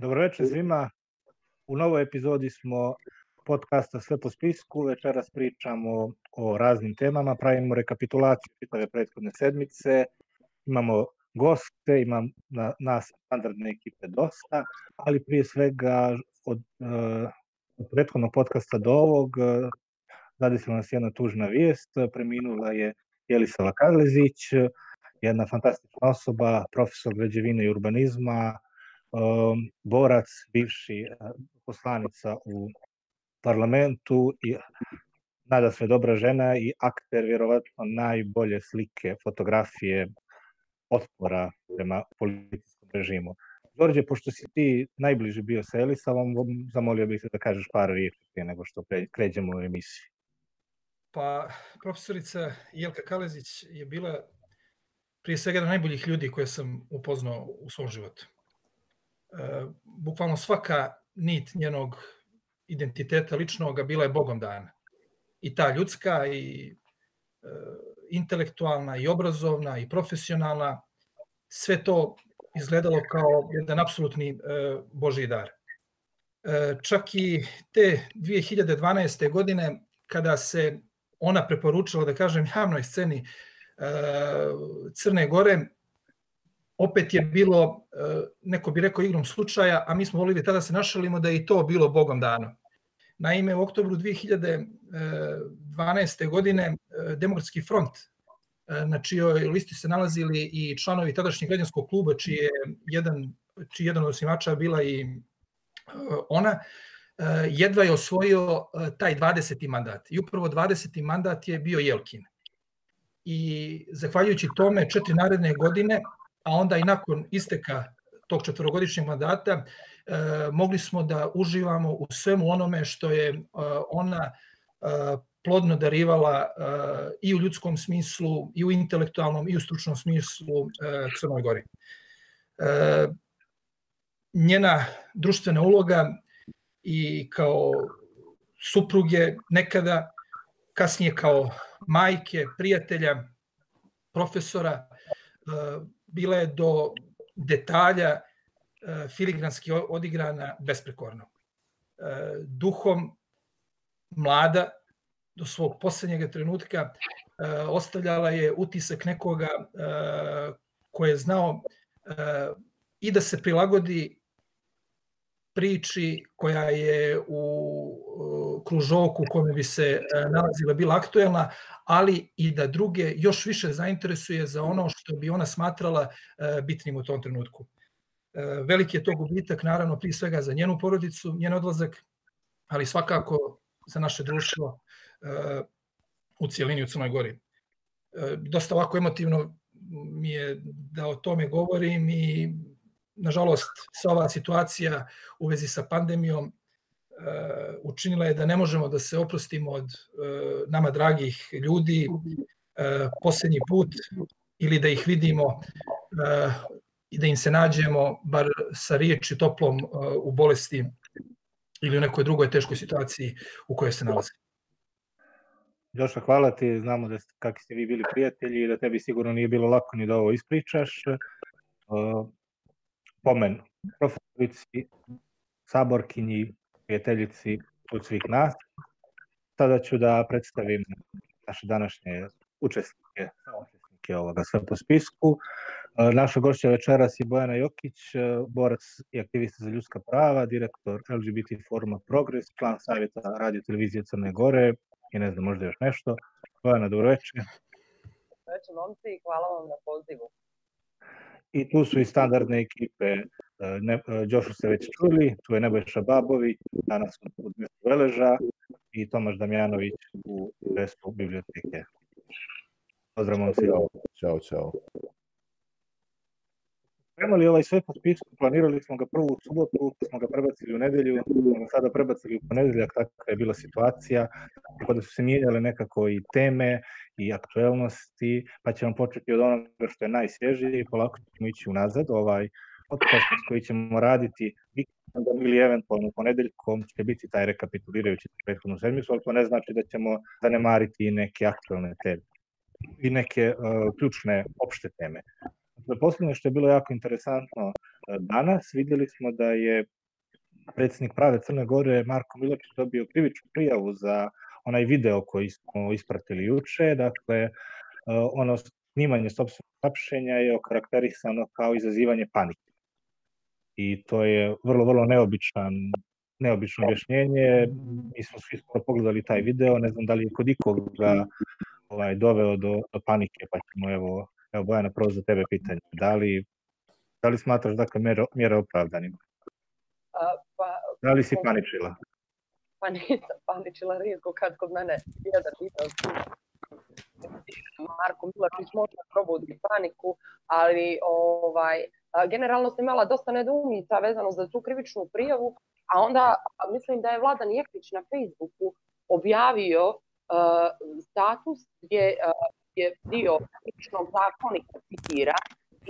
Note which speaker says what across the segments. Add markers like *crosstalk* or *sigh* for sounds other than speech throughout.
Speaker 1: Dobro večer svima. U novoj epizodi smo podcasta Sve po spisku. Večeras pričamo o raznim temama, pravimo rekapitulaciju čitave prethodne sedmice. Imamo goste, imam na, nas standardne ekipe dosta, ali prije svega od, uh, od prethodnog podcasta do ovog uh, zadesila nas jedna tužna vijest. Preminula je Jelisava Kadlezić, jedna fantastična osoba, profesor građevine i urbanizma, borac, bivši uh, poslanica u parlamentu i nada sve dobra žena i akter vjerovatno najbolje slike, fotografije otpora prema policijskom režimu. Đorđe, pošto si ti najbliži bio sa Elisavom, zamolio bih se da kažeš par riječi prije nego što kređemo u emisiju.
Speaker 2: Pa, profesorica Jelka Kalezić je bila prije svega jedan najboljih ljudi koje sam upoznao u svom životu. E, bukvalno svaka nit njenog identiteta ličnog bila je Bogom dana. I ta ljudska i e, intelektualna i obrazovna i profesionalna, sve to izgledalo kao jedan apsolutni e, Boži dar. E, čak i te 2012. godine kada se ona preporučila, da kažem, javnoj sceni e, Crne Gore, opet je bilo, e, neko bi rekao igrom slučaja, a mi smo volili tada se našalimo da je i to bilo Bogom dano. Naime, u oktobru 2012. godine e, Demokratski front na čijoj listi se nalazili i članovi tadašnjeg građanskog kluba, čiji je jedan, čiji jedan od osnivača bila i ona, jedva je osvojio taj 20. mandat. I upravo 20. mandat je bio Jelkin. I zahvaljujući tome četiri naredne godine a onda i nakon isteka tog četvorogodišnjeg mandata e, mogli smo da uživamo u svemu onome što je e, ona e, plodno darivala e, i u ljudskom smislu, i u intelektualnom, i u stručnom smislu e, Crnoj Gori. E, njena društvena uloga i kao supruge nekada, kasnije kao majke, prijatelja, profesora, bila je do detalja e, filigranski odigrana besprekorno. E, duhom mlada do svog poslednjeg trenutka e, ostavljala je utisak nekoga ko je znao i da se prilagodi priči koja je u kružoku u kome bi se e, nalazila bila aktuelna, ali i da druge još više zainteresuje za ono što bi ona smatrala e, bitnim u tom trenutku. E, veliki je to gubitak, naravno, prije svega za njenu porodicu, njen odlazak, ali svakako za naše društvo u cijelini u Crnoj Gori. Dosta ovako emotivno mi je da o tome govorim i nažalost, sva ova situacija u vezi sa pandemijom e, učinila je da ne možemo da se oprostimo od e, nama dragih ljudi e, poslednji put ili da ih vidimo i da im se nađemo bar sa riječi toplom u bolesti ili u nekoj drugoj teškoj situaciji u kojoj se nalazi.
Speaker 1: Joša, hvala ti, znamo da kakvi ste vi bili prijatelji i da tebi sigurno nije bilo lako ni da ovo ispričaš pomen profesorici, saborkinji, prijateljici od svih nas. Sada ću da predstavim naše današnje učesnike, učesnike ovoga sve po spisku. E, naša gošća večeras je Bojana Jokić, e, borac i aktivista za ljudska prava, direktor LGBT foruma Progres, član savjeta radio televizije Crne Gore i ne znam, možda još nešto. Bojana, dobro večer.
Speaker 3: Večer, momci, hvala vam na pozivu
Speaker 1: i tu su i standardne ekipe, e, ne, Đošu e, ste već čuli, tu je Nebojša Babović, danas od Veleža i Tomaš Damjanović u Vestu biblioteke. Pozdrav momci.
Speaker 4: Ćao, čao.
Speaker 1: Spremali ovaj sve po spisku, planirali smo ga prvu subotu, smo ga prebacili u nedelju, smo sada prebacili u ponedeljak, takva je bila situacija, tako da su se mijenjale nekako i teme i aktuelnosti, pa ćemo početi od onoga što je najsvježije i polako ćemo ići unazad. Ovaj podcast koji ćemo raditi vikendom ili eventualno ponedeljkom će biti taj rekapitulirajući prethodnu sedmicu, ali to ne znači da ćemo zanemariti neke aktuelne teme i neke uh, ključne opšte teme. Dakle, poslednje što je bilo jako interesantno danas vidjeli smo da je predsjednik prave Crne Gore Marko Miločić dobio krivičnu prijavu za onaj video koji smo ispratili juče, dakle ono snimanje sobstvenog hapšenja je okarakterisano kao izazivanje panike. I to je vrlo, vrlo neobičan, neobično objašnjenje. Mi smo svi skoro pogledali taj video, ne znam da li je kod ikoga ovaj, doveo do, do panike, pa ćemo evo, evo Bojana, prvo za tebe pitanje. Da li, da li smatraš dakle mjere, mjere opravdanima?
Speaker 3: pa,
Speaker 1: Da li si paničila?
Speaker 3: pa nisam paničila rijetko kad kod mene jedan video Marko Milačić možda probudi paniku, ali ovaj, generalno sam imala dosta nedoumica vezano za tu krivičnu prijavu, a onda mislim da je Vladan Jekvić na Facebooku objavio uh, status gdje uh, je dio krivičnog zakonika citira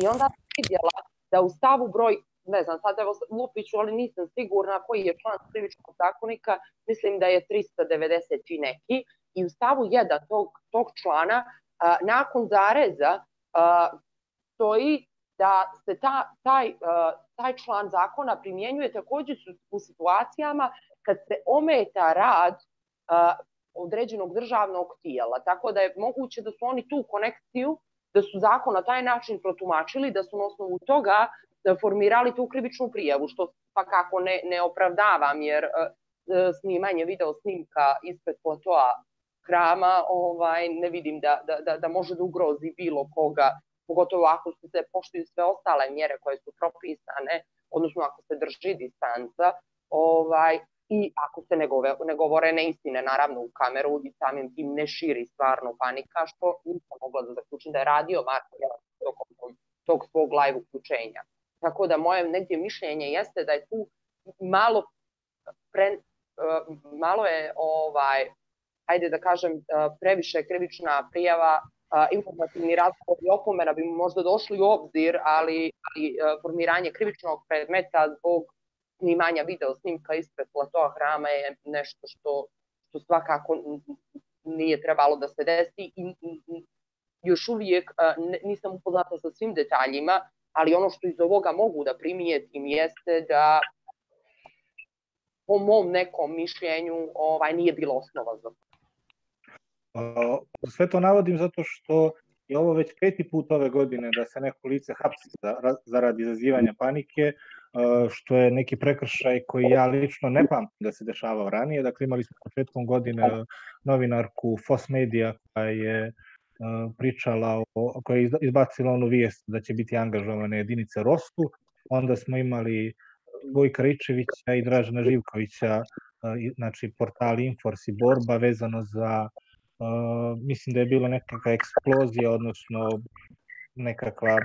Speaker 3: i onda vidjela da u stavu broj ne znam, sad evo lupiću, ali nisam sigurna koji je član krivičnog zakonika, mislim da je 390 i neki, i u stavu 1 tog, tog člana a, nakon zareza a, stoji da se ta, taj, a, taj član zakona primjenjuje takođe u situacijama kad se ometa rad određenog državnog tijela. Tako da je moguće da su oni tu konekciju, da su zakon na taj način protumačili, da su na osnovu toga da formirali tu krivičnu prijavu, što pa kako ne, ne opravdavam, jer snimanje video snimka ispred platoa hrama ovaj, ne vidim da, da, da, da može da ugrozi bilo koga, pogotovo ako se poštuju sve ostale mjere koje su propisane, odnosno ako se drži distanca, ovaj, i ako se ne, govore, ne govore neistine, naravno u kameru i samim tim ne širi stvarno panika, što nisam mogla da zaključim da je radio Marko tokom tog, tog svog live uključenja. Tako da moje negdje mišljenje jeste da je tu malo pre, malo je ovaj ajde da kažem, previše krivična prijava, informativni razgovor i opomena bi možda došli u obzir, ali, ali formiranje krivičnog predmeta zbog snimanja video snimka ispred platoa hrama je nešto što, što svakako nije trebalo da se desi i još uvijek nisam upoznata sa svim detaljima, ali ono što iz ovoga mogu da primijetim jeste da po mom nekom mišljenju ovaj nije bilo osnova za to.
Speaker 1: Sve to navodim zato što je ovo već peti put ove godine da se neko lice hapsi zaradi izazivanja panike, što je neki prekršaj koji ja lično ne pamtim da se dešavao ranije. Dakle, imali smo početkom godine novinarku Fos Media koja je pričala, o, koja je izbacila onu vijest da će biti angažovane jedinice Rostu. Onda smo imali Gojka Ričevića i Dražana Živkovića, znači portal Infors i Borba vezano za Uh, mislim da je bila nekakva eksplozija, odnosno nekakva,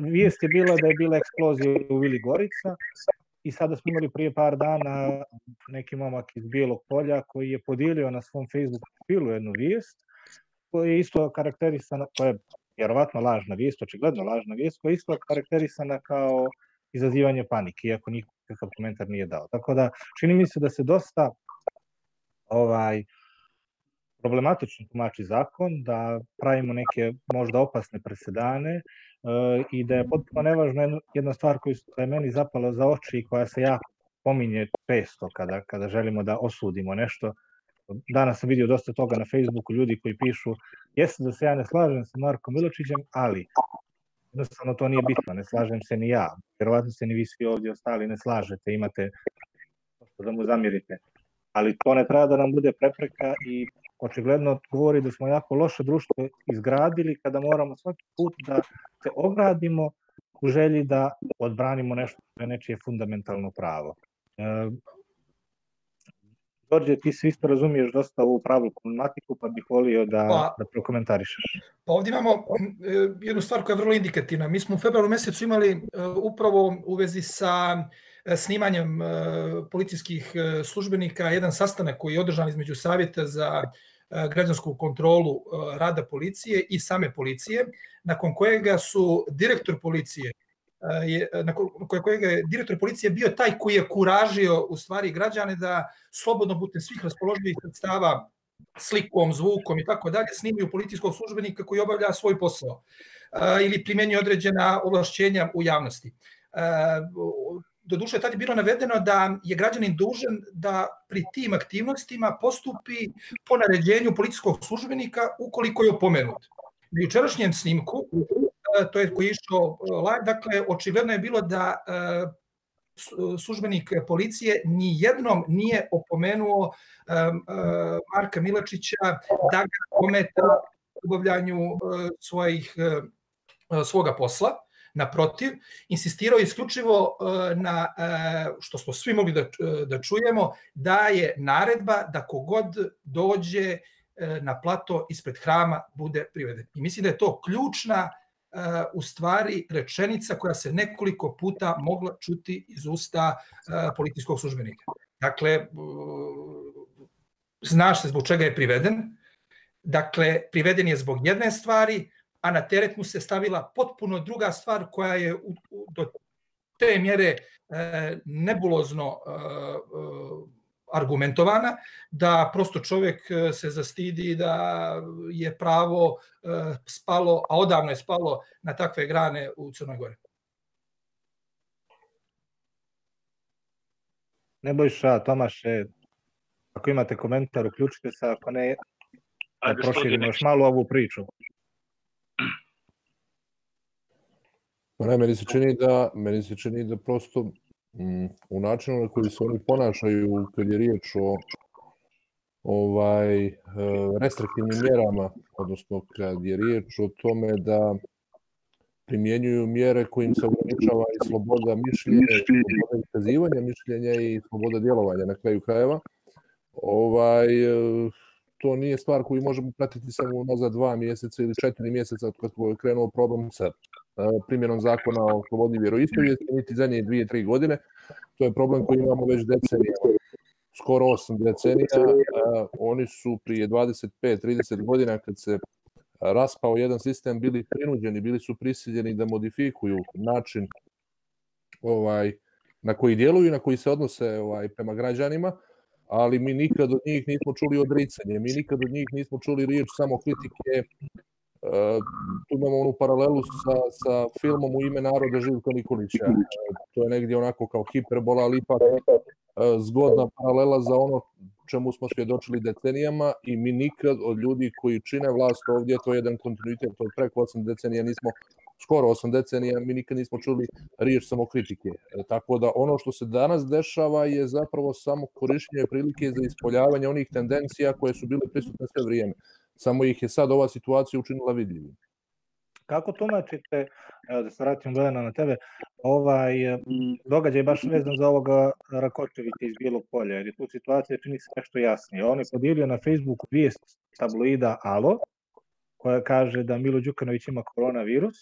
Speaker 1: vijest je bila da je bila eksplozija u Vili Gorica i sada smo imali prije par dana neki momak iz Bijelog polja koji je podijelio na svom Facebook profilu jednu vijest koja je isto karakterisana, koja je vjerovatno lažna vijest, očigledno lažna vijest, koja je isto karakterisana kao izazivanje panike, iako nikakav komentar nije dao. Tako da, čini mi se da se dosta ovaj, problematično tumači zakon, da pravimo neke možda opasne presedane e, i da je potpuno nevažno jedna stvar koja je meni zapala za oči i koja se jako pominje često kada, kada želimo da osudimo nešto. Danas sam vidio dosta toga na Facebooku, ljudi koji pišu jeste da se ja ne slažem sa Markom Miločićem, ali jednostavno to nije bitno, ne slažem se ni ja. Vjerovatno se ni vi svi ovdje ostali ne slažete, imate da mu zamirite. Ali to ne treba da nam bude prepreka i očigledno govori da smo jako loše društvo izgradili kada moramo svaki put da se ogradimo u želji da odbranimo nešto što je nečije fundamentalno pravo. E, Đorđe, ti se isto razumiješ dosta ovu pravu problematiku, pa bih volio da, pa, da prokomentarišeš.
Speaker 2: Pa ovdje imamo e, jednu stvar koja je vrlo indikativna. Mi smo u februaru mesecu imali e, upravo u vezi sa snimanjem policijskih službenika jedan sastanak koji je održan između savjeta za građansku kontrolu rada policije i same policije, nakon kojega su direktor policije je, nakon kojega je direktor policije bio taj koji je kuražio u stvari građane da slobodno putem svih raspoloživih sredstava slikom, zvukom i tako dalje snimaju policijskog službenika koji obavlja svoj posao ili primenjuje određena ovlašćenja u javnosti. Doduše, tad je bilo navedeno da je građanin dužan da pri tim aktivnostima postupi po naređenju policijskog službenika ukoliko je opomenut. Na jučerašnjem snimku, to je koji je išao live, dakle, očigledno je bilo da službenik policije ni jednom nije opomenuo Marka Milačića da ga ometa u obavljanju svojih, svoga posla. Naprotiv, insistirao isključivo na, što smo svi mogli da, da čujemo, da je naredba da kogod dođe na plato ispred hrama bude priveden. I mislim da je to ključna u stvari rečenica koja se nekoliko puta mogla čuti iz usta policijskog službenika. Dakle, znaš se zbog čega je priveden, dakle, priveden je zbog jedne stvari, a na teret mu se stavila potpuno druga stvar koja je u, u, do te mjere e, nebulozno e, argumentovana, da prosto čovjek se zastidi da je pravo e, spalo, a odavno je spalo na takve grane u Crnoj Gori.
Speaker 1: Nebojša, Tomaše, ako imate komentar, uključite se, ako ne, da proširimo još malo ovu priču.
Speaker 4: Pa ne, meni se čini da, meni se čini da prosto mm, u načinu na koji se oni ponašaju kad je riječ o ovaj, e, restriktivnim mjerama, odnosno kad je riječ o tome da primjenjuju mjere kojim se ograničava i sloboda mišljenja, sloboda iskazivanja mišljenja i sloboda djelovanja na kraju krajeva. Ovaj, e, to nije stvar koju možemo pratiti samo nazad dva mjeseca ili četiri mjeseca od kada je krenuo problem sa primjenom zakona o slobodi vjeroispovijesti, niti zadnje dvije, tri godine. To je problem koji imamo već decenija, skoro osam decenija. Oni su prije 25-30 godina kad se raspao jedan sistem bili prinuđeni, bili su prisiljeni da modifikuju način ovaj na koji djeluju, na koji se odnose ovaj prema građanima, ali mi nikad od njih nismo čuli odricanje, mi nikad od njih nismo čuli riječ samo kritike tu imamo onu paralelu sa, sa filmom U ime naroda Živka Nikolića. To je negdje onako kao hiperbola, ali ipak zgodna paralela za ono čemu smo svjedočili decenijama i mi nikad od ljudi koji čine vlast ovdje, to je jedan kontinuitet od preko 8 decenija, nismo skoro 8 decenija, mi nikad nismo čuli riječ samo kritike. E, tako da ono što se danas dešava je zapravo samo korišćenje prilike za ispoljavanje onih tendencija koje su bile prisutne sve vrijeme samo ih je sad ova situacija učinila vidljivim.
Speaker 1: Kako tumačite, evo da se vratim Dojana na tebe, ovaj događaj baš vezan za ovoga Rakočevića iz Bilog polja, jer je tu situacija čini se nešto jasnije. On je podijelio na Facebooku vijest tabloida Alo, koja kaže da Milo Đukanović ima koronavirus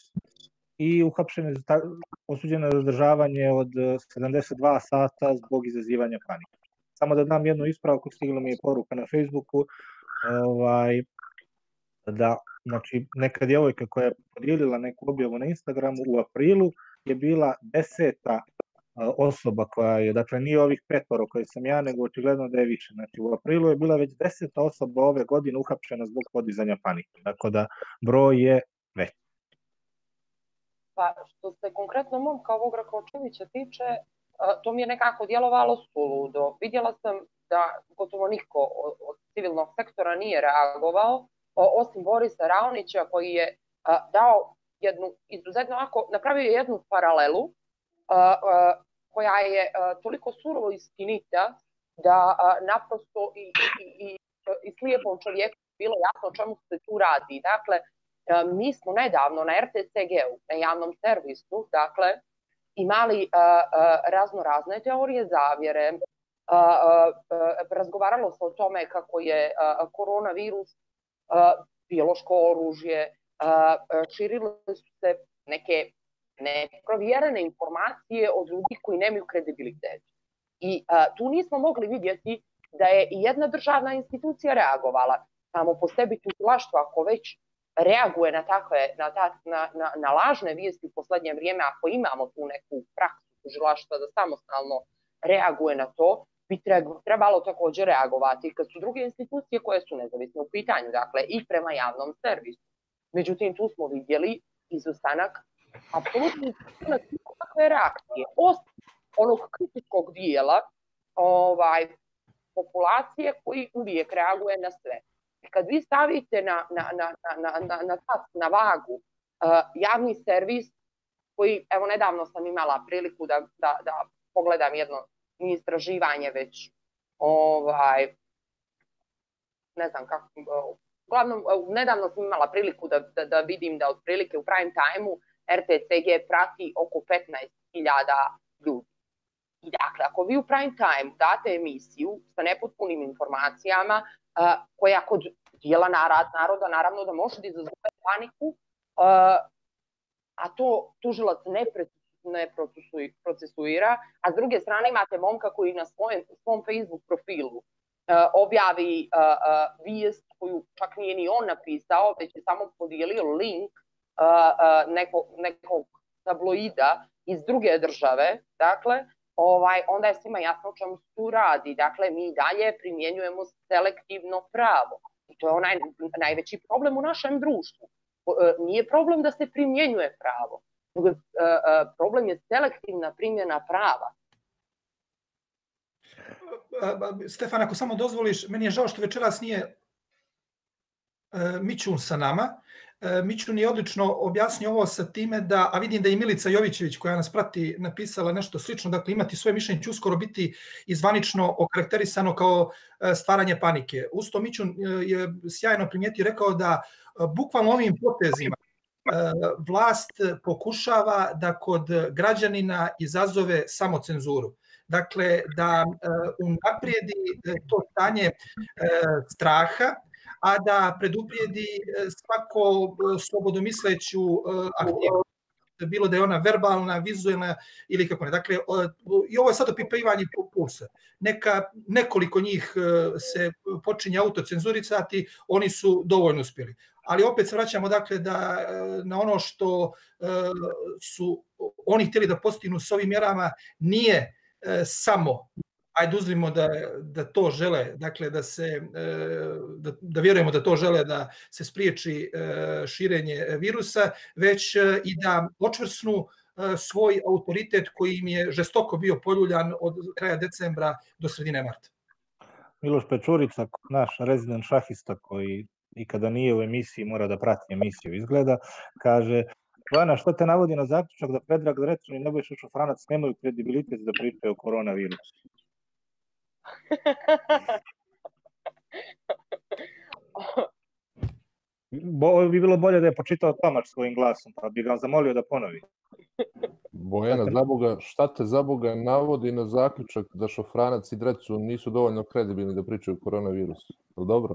Speaker 1: i uhapšen je osuđen na zadržavanje od 72 sata zbog izazivanja panike. Samo da dam jednu ispravku, stigla mi je poruka na Facebooku, ovaj, da znači, neka djevojka koja je podijelila neku objavu na Instagramu u aprilu je bila deseta osoba koja je, dakle nije ovih petoro koje sam ja, nego očigledno da je više. Znači u aprilu je bila već deseta osoba ove godine uhapšena zbog podizanja panike. Tako da broj je već.
Speaker 3: Pa što se konkretno momka ovog Rakočevića tiče, to mi je nekako djelovalo suludo. Vidjela sam da gotovo niko od civilnog sektora nije reagovao, osim Borisa Raonića koji je dao jednu izuzetno ako napravio jednu paralelu koja je toliko surovo istinita da naprosto i, i, i, i slijepom čovjeku bilo jasno o čemu se tu radi. Dakle, mi smo nedavno na RTCG-u, na javnom servisu, dakle, imali razno razne teorije zavjere, razgovaralo se o tome kako je koronavirus biološko oružje, širile su se neke neprovjerene informacije od ljudi koji nemaju kredibilitet. I tu nismo mogli vidjeti da je i jedna državna institucija reagovala. Samo po sebi tužilaštvo, ako već reaguje na takve, na, ta, na, na, na lažne vijesti u poslednje vrijeme, ako imamo tu neku praksu tužilaštva da samostalno reaguje na to, bi trebalo također reagovati kad su druge institucije koje su nezavisne u pitanju, dakle i prema javnom servisu. Međutim, tu smo vidjeli izostanak apsolutno takve reakcije. Osim onog kritičkog dijela ovaj, populacije koji uvijek reaguje na sve. Kad vi stavite na, na, na, na, na, na, na, na vagu uh, javni servis, koji, evo, nedavno sam imala priliku da, da, da pogledam jedno istraživanje već, ovaj, ne znam kako, uglavnom, nedavno sam imala priliku da, da, da vidim da otprilike u prime time-u RTCG prati oko 15.000 ljudi. I dakle, ako vi u prime time date emisiju sa nepotpunim informacijama, uh, koja kod dijela narad, naroda naravno da može da izazove paniku, uh, a to tužilac ne, ne procesuira, a s druge strane imate momka koji na svojem, svom Facebook profilu uh, objavi uh, uh, vijest koju čak nije ni on napisao, već je samo podijelio link uh, uh, neko, nekog tabloida iz druge države, dakle, ovaj, onda je svima jasno o čemu se tu radi. Dakle, mi dalje primjenjujemo selektivno pravo. I to je onaj najveći problem u našem društvu. E, nije problem da se primjenjuje pravo, nego e, e, problem je selektivna primjena prava.
Speaker 2: Stefan, ako samo dozvoliš, meni je žao što večeras nije Mićun sa nama. E, Mićun je odlično objasnio ovo sa time da, a vidim da i Milica Jovićević koja nas prati napisala nešto slično, dakle imati svoje mišljenje će uskoro biti izvanično okarakterisano kao e, stvaranje panike. Usto Mićun e, je sjajno primijetio rekao da bukvalno ovim potezima vlast pokušava da kod građanina izazove samocenzuru. Dakle, da unaprijedi to stanje straha, a da preduprijedi svako slobodomisleću aktivnost bilo da je ona verbalna, vizualna ili kako ne. Dakle, i ovo je sad opipivanje pulsa. Neka, nekoliko njih se počinje autocenzuricati, oni su dovoljno uspjeli. Ali opet se vraćamo dakle da na ono što su oni htjeli da postignu s ovim mjerama nije samo ajde uzmimo da, da to žele, dakle da se, e, da, da vjerujemo da to žele da se spriječi e, širenje virusa, već e, i da očvrsnu svoj autoritet koji im je žestoko bio poljuljan od kraja decembra do sredine marta.
Speaker 1: Miloš Pečurica, naš rezident šahista koji i kada nije u emisiji mora da prati emisiju izgleda, kaže Vana, šta te navodi na zaključak da Predrag Drecun i Nebojša Šofranac nemaju kredibilitet da pričaju o koronavirusu? *laughs* Bo, bi bilo bolje da je počitao Tomač svojim glasom, pa bi ga zamolio da ponovi.
Speaker 4: Bojana, za Boga, šta te za Boga navodi na zaključak da Šofranac i Drecu nisu dovoljno kredibilni da pričaju o koronavirusu? Je dobro?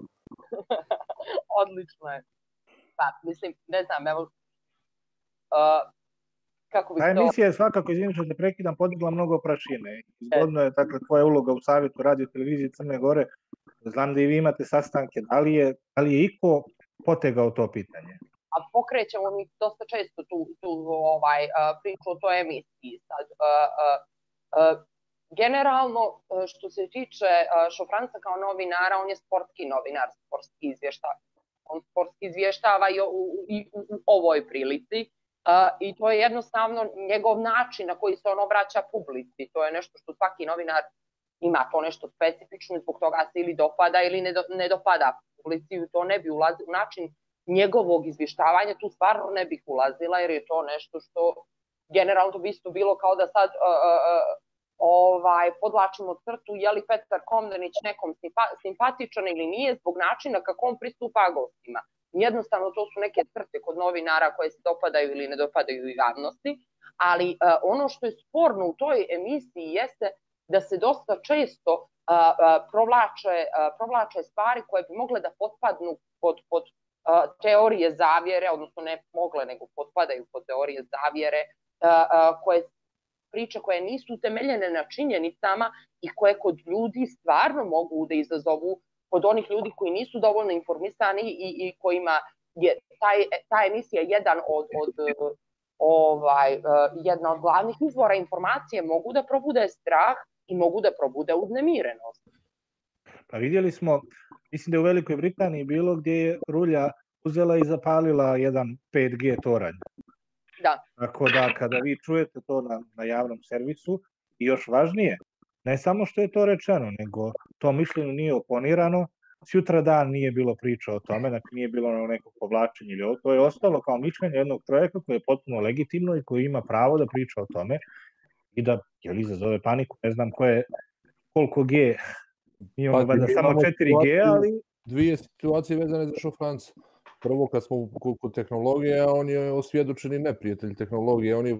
Speaker 4: *laughs* *laughs*
Speaker 3: Odlično je. Pa, mislim, ne znam, evo, uh,
Speaker 1: kako bi Ta emisija je svakako, izvinite što te prekidam, podigla mnogo prašine. Zgodno je, dakle, tvoja uloga u savjetu radio televizije Crne Gore. Znam da i vi imate sastanke. Da li je, da li je iko potegao to pitanje?
Speaker 3: A pokrećemo mi dosta često tu, tu ovaj, priču o toj emisiji. Sad, uh, uh, uh, generalno, što se tiče Šofranca kao novinara, on je sportski novinar, sportski izvještava. On sportski izvještava i u, u, u, u ovoj prilici Uh, I to je jednostavno njegov način na koji se on obraća publici. To je nešto što svaki novinar ima to nešto specifično i zbog toga se ili dopada ili ne, do, ne dopada publici. To ne bi ulazilo u način njegovog izvještavanja. Tu stvarno ne bih ulazila jer je to nešto što generalno to bi isto bilo kao da sad uh, uh, ovaj, podlačimo crtu je li Petar Komdanić nekom simpatičan ili nije zbog načina kako on pristupa gostima. Jednostavno to su neke crte kod novinara koje se dopadaju ili ne dopadaju i javnosti, ali uh, ono što je sporno u toj emisiji jeste da se dosta često uh, uh, provlače, uh, provlače stvari koje bi mogle da potpadnu pod, pod uh, teorije zavjere, odnosno ne mogle, nego potpadaju pod teorije zavjere, uh, uh, koje priče koje nisu utemeljene na činjenicama i koje kod ljudi stvarno mogu da izazovu kod onih ljudi koji nisu dovoljno informisani i, i kojima je taj, ta emisija jedan od, od ovaj, jedna od glavnih izvora informacije mogu da probude strah i mogu da probude uznemirenost.
Speaker 1: Pa vidjeli smo, mislim da je u Velikoj Britaniji bilo gdje je rulja uzela i zapalila jedan 5G toranj.
Speaker 3: Da.
Speaker 1: Tako da kada vi čujete to na, na javnom servisu, i još važnije, ne samo što je to rečeno, nego to mišljenje nije oponirano, sutra dan nije bilo priča o tome, znači nije bilo ono neko povlačenje ili ovo, to je ostalo kao mišljenje jednog čovjeka koji je potpuno legitimno i koji ima pravo da priča o tome i da je li izazove paniku, ne znam ko je, koliko G, imamo
Speaker 4: Pa,
Speaker 1: valjda
Speaker 4: mi
Speaker 1: samo
Speaker 4: imamo
Speaker 1: 4G,
Speaker 4: situaciju-
Speaker 1: ali
Speaker 4: Dvije situacije vezane za šofranca. Prvo, kad smo kod tehnologije, on je osvjedočeni neprijatelj tehnologije. On je,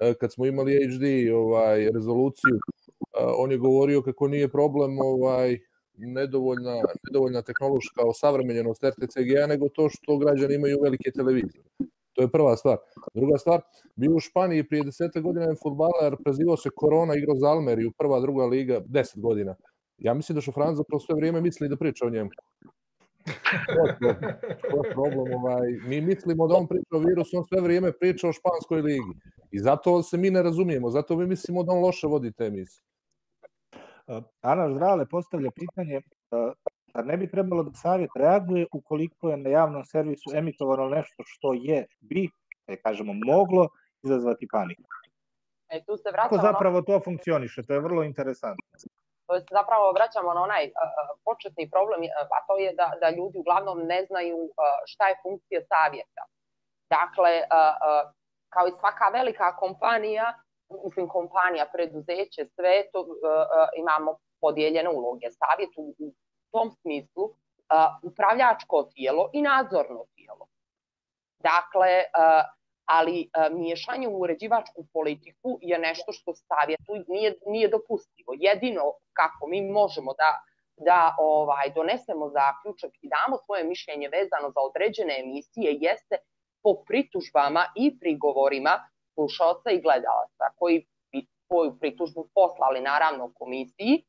Speaker 4: e, kad smo imali HD ovaj, rezoluciju, e, on je govorio kako nije problem ovaj, nedovoljna, nedovoljna tehnološka osavremenjenost RTCG-a, nego to što građani imaju velike televizore. To je prva stvar. Druga stvar, bio u Španiji prije deseta godina je futbaler, prezivao se Korona, igrao za Almeriju, prva, druga liga, deset godina. Ja mislim da Šofran zapravo sve vrijeme misli da priča o njemu. To je problem. To je problem. Ovaj, mi mislimo da on priča o virusu, on sve vrijeme priča o španskoj ligi. I zato se mi ne razumijemo, zato mi mislimo da on loše vodi te emisije.
Speaker 1: Uh, Ana Zdrale postavlja pitanje da ne bi trebalo da savjet reaguje ukoliko je na javnom servisu emitovano nešto što je, bi, da kažemo, moglo izazvati paniku.
Speaker 3: E, tu se
Speaker 1: Kako
Speaker 3: vraćamo na,
Speaker 1: zapravo to funkcioniše? To je vrlo interesantno.
Speaker 3: Zapravo vraćamo na onaj uh, uh, početni problem, uh, a to je da, da ljudi uglavnom ne znaju šta je funkcija savjeta. Dakle, kao i svaka velika kompanija, mislim kompanija, preduzeće, sve to imamo podijeljene uloge. Savjet u, tom smislu upravljačko tijelo i nadzorno tijelo. Dakle, ali uh, miješanje u uređivačku politiku je nešto što savjetu nije, nije dopustivo. Jedino kako mi možemo da da ovaj donesemo zaključak i damo svoje mišljenje vezano za određene emisije jeste po pritužbama i prigovorima slušalca i gledalaca koji bi svoju pritužbu poslali naravno komisiji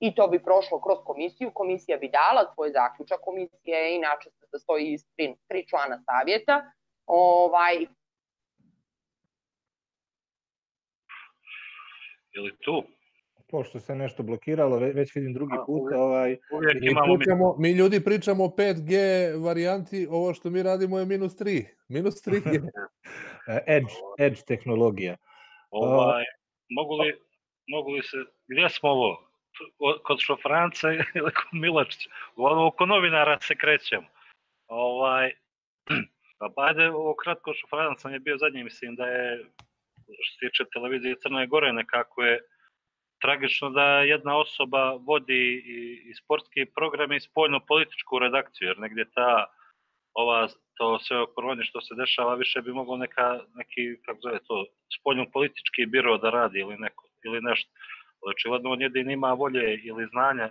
Speaker 3: i to bi prošlo kroz komisiju, komisija bi dala svoj zaključak, komisija je inače se sastoji iz tri, tri člana savjeta, ovaj,
Speaker 5: Ili tu?
Speaker 1: Pošto se nešto blokiralo, ve- već vidim drugi
Speaker 5: A,
Speaker 1: put,
Speaker 5: uvijek.
Speaker 1: ovaj,
Speaker 5: Uvijek
Speaker 4: Mi,
Speaker 5: imamo mi
Speaker 4: pričamo, mi ljudi pričamo o 5G varijanti, ovo što mi radimo je minus 3. Minus 3G. *laughs*
Speaker 1: eh, edge, edge tehnologija.
Speaker 5: ovaj, mogu li, mogu li se, gdje smo ovo? Kod šofranca ili kod Milačića? Uglavnom oko novinara se krećemo. Ovaj, pa ajde, ovo kratko šofranac sam je bio zadnji, mislim da je što se tiče televizije Crne Gore nekako je tragično da jedna osoba vodi i, i sportski program i spoljno političku redakciju, jer negdje ta ova to sve o koroni što se dešava više bi moglo neka neki kako zove to spoljno politički biro da radi ili neko ili nešto. Očigledno on jedin ima volje ili znanja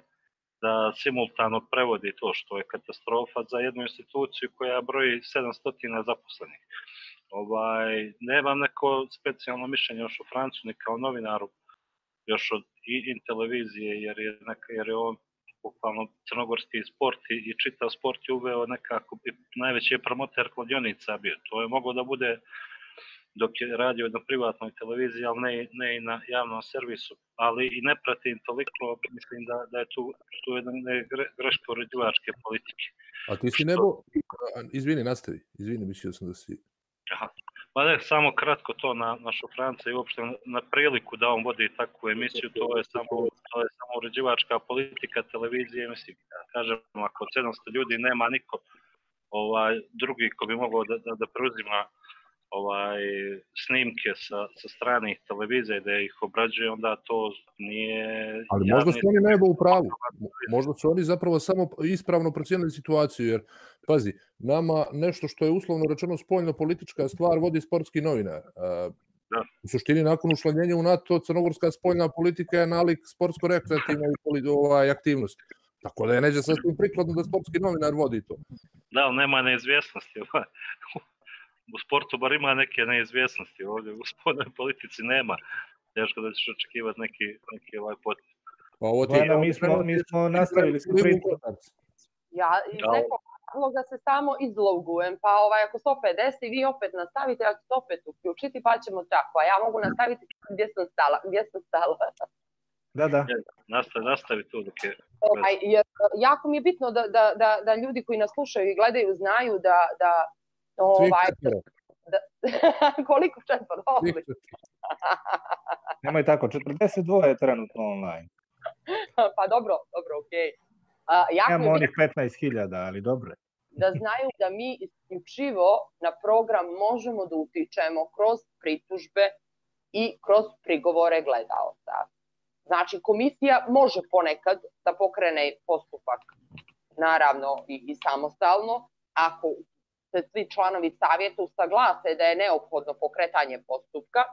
Speaker 5: da simultano prevodi to što je katastrofa za jednu instituciju koja broji 700 zaposlenih. Ovaj, nemam neko specijalno mišljenje o Šofrancu ni kao novinaru još od i, i televizije jer je, neka, jer je on bukvalno crnogorski sport i, i čitav sport je uveo nekako najveći je promoter kladionica bio. To je moglo da bude dok je radio na privatnoj televiziji, ali ne, ne i na javnom servisu. Ali i ne pratim toliko, mislim da, da je tu, tu jedna greška uređivačke politike.
Speaker 4: A ti si nebo... Izvini, nastavi. Izvini, mislio sam da si...
Speaker 5: Aha. Pa ne, samo kratko to na, na Šofranca i uopšte na, priliku da on vodi takvu emisiju, to je samo, to je samo uređivačka politika televizije, mislim, da kažem, ako od 700 ljudi nema niko ovaj, drugi ko bi mogao da, da, da preuzima ovaj snimke sa, sa stranih televizija da ih obrađuje, onda to nije...
Speaker 4: Ali možda su oni nebo u pravu. Možda su oni zapravo samo ispravno procijenili situaciju, jer, pazi, nama nešto što je uslovno rečeno spoljno politička stvar vodi sportski novinar.
Speaker 5: Da.
Speaker 4: U suštini, nakon ušlanjenja u NATO, crnogorska spoljna politika je nalik sportsko-rekreativne ovaj, aktivnosti. Tako da je neđe sasvim prikladno da sportski novinar vodi to.
Speaker 5: Da, ali nema neizvjesnosti. U sportu bar ima neke neizvjesnosti, ovdje u spoljnoj politici nema. Teško da ćeš očekivati neki, neki ovaj potez.
Speaker 4: Pa ovo ti
Speaker 1: Bojana, mi smo, mi smo nastavili s priču.
Speaker 3: Ja iz
Speaker 5: Da,
Speaker 3: nekog razloga se samo izlogujem, pa ovaj, ako se opet desi, vi opet nastavite, ja ću se opet uključiti, pa ćemo tako, a ja mogu nastaviti gdje sam stala. Gdje sam stala.
Speaker 1: Da, da.
Speaker 5: Nastavi, nastavi tu dok je...
Speaker 3: Ovaj, jer jako mi je bitno da, da, da, da ljudi koji nas slušaju i gledaju znaju da, da, ovaj, da *laughs* koliko četvroli? *laughs*
Speaker 1: Nemoj tako, 42 je trenutno online. *laughs*
Speaker 3: pa dobro, dobro, okej. Okay. Uh, jako
Speaker 1: Nemamo onih 15.000, ali dobro.
Speaker 3: da znaju da mi isključivo na program možemo da utičemo kroz pritužbe i kroz prigovore gledalca. Znači, komisija može ponekad da pokrene postupak, naravno i, i samostalno, ako se svi članovi savjeta usaglase da je neophodno pokretanje postupka,